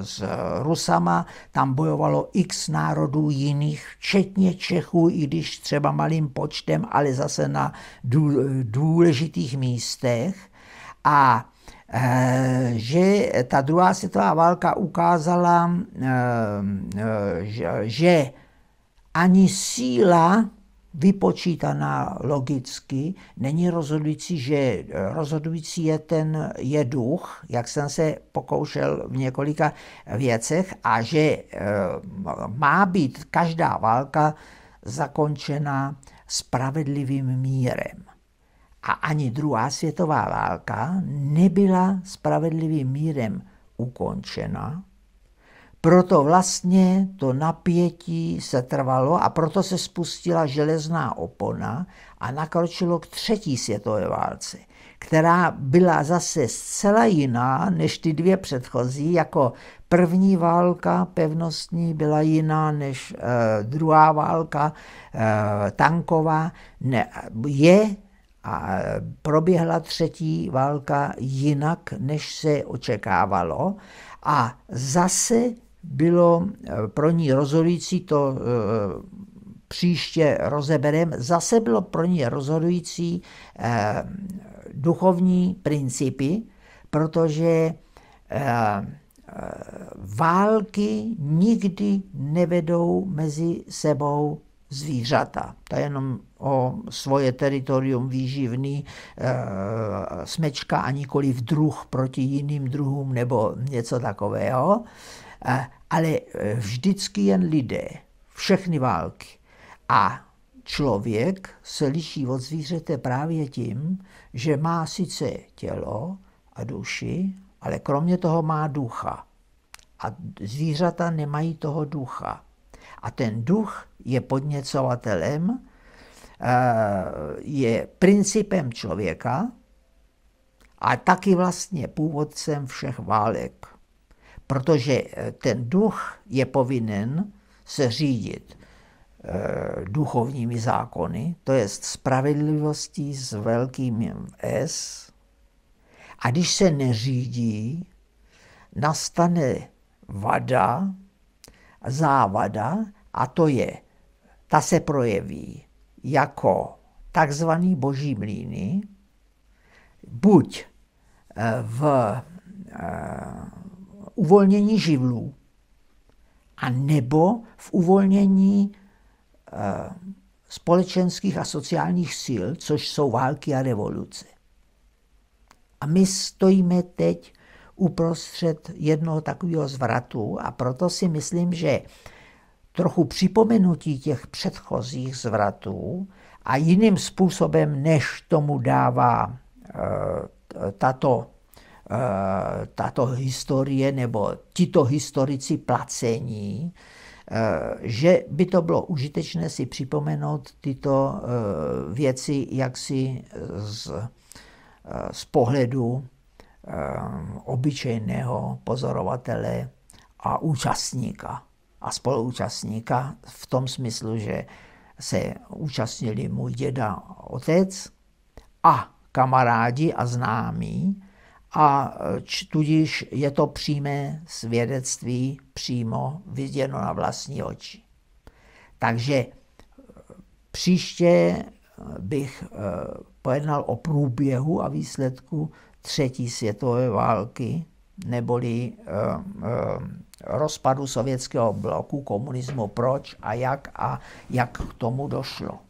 s Rusama, tam bojovalo x národů jiných, včetně Čechů, i když třeba malým počtem, ale zase na důležitých místech. A Eh, že ta druhá světová válka ukázala, eh, eh, že ani síla vypočítaná logicky není rozhodující, že rozhodující je ten je duch, jak jsem se pokoušel v několika věcech, a že má být každá válka zakončena spravedlivým mírem. A ani druhá světová válka nebyla spravedlivým mírem ukončena, proto vlastně to napětí se trvalo a proto se spustila železná opona a nakročilo k třetí světové válce, která byla zase zcela jiná než ty dvě předchozí, jako první válka pevnostní byla jiná než uh, druhá válka uh, tanková. Ne, je a proběhla třetí válka jinak, než se očekávalo. A zase bylo eh, pro ní rozhodující, to eh, příště rozeberem, zase bylo pro ní rozhodující eh, duchovní principy, protože války nikdy nevedou mezi sebou zvířata. Je jenom o svoje teritorium výživný e, smečka a nikoli v druh proti jiným druhům nebo něco takového. E, ale e, vždycky jen lidé, všechny války. A člověk se liší od zvířete právě tím, že má sice tělo a duši, ale kromě toho má ducha. A zvířata nemají toho ducha. A ten duch je podněcovatelem, e, je principem člověka a taky vlastně původcem všech válek protože eh, ten duch je povinen se řídit eh, duchovními zákony, to je spravedlivostí s velkým S. A když se neřídí, nastane vada, závada, a to je, ta se projeví jako takzvaný boží mlíny, buď eh, v uvolnění živlů a nebo v uvolnění eh, společenských a sociálních sil, což jsou války a revoluce. A my stojíme teď uprostřed jednoho takového zvratu a proto si myslím, že trochu připomenutí těch předchozích zvratů a jiným způsobem, než tomu dává eh, tato Eh, tato historie nebo tito historici placení, eh, že by to bylo užitečné si připomenout tyto věci jaksi z, z pohledu obyčejného pozorovatele a účastníka a spoluúčastníka v tom smyslu, že se účastnili můj děda, otec a kamarádi a známí, a tudíž je to přímé svědectví přímo viděno na vlastní oči. Takže e, příště e, bych e, pojednal o průběhu a výsledku třetí světové války, neboli rozpadu sovětského bloku, komunismu, proč a jak a jak k tomu došlo.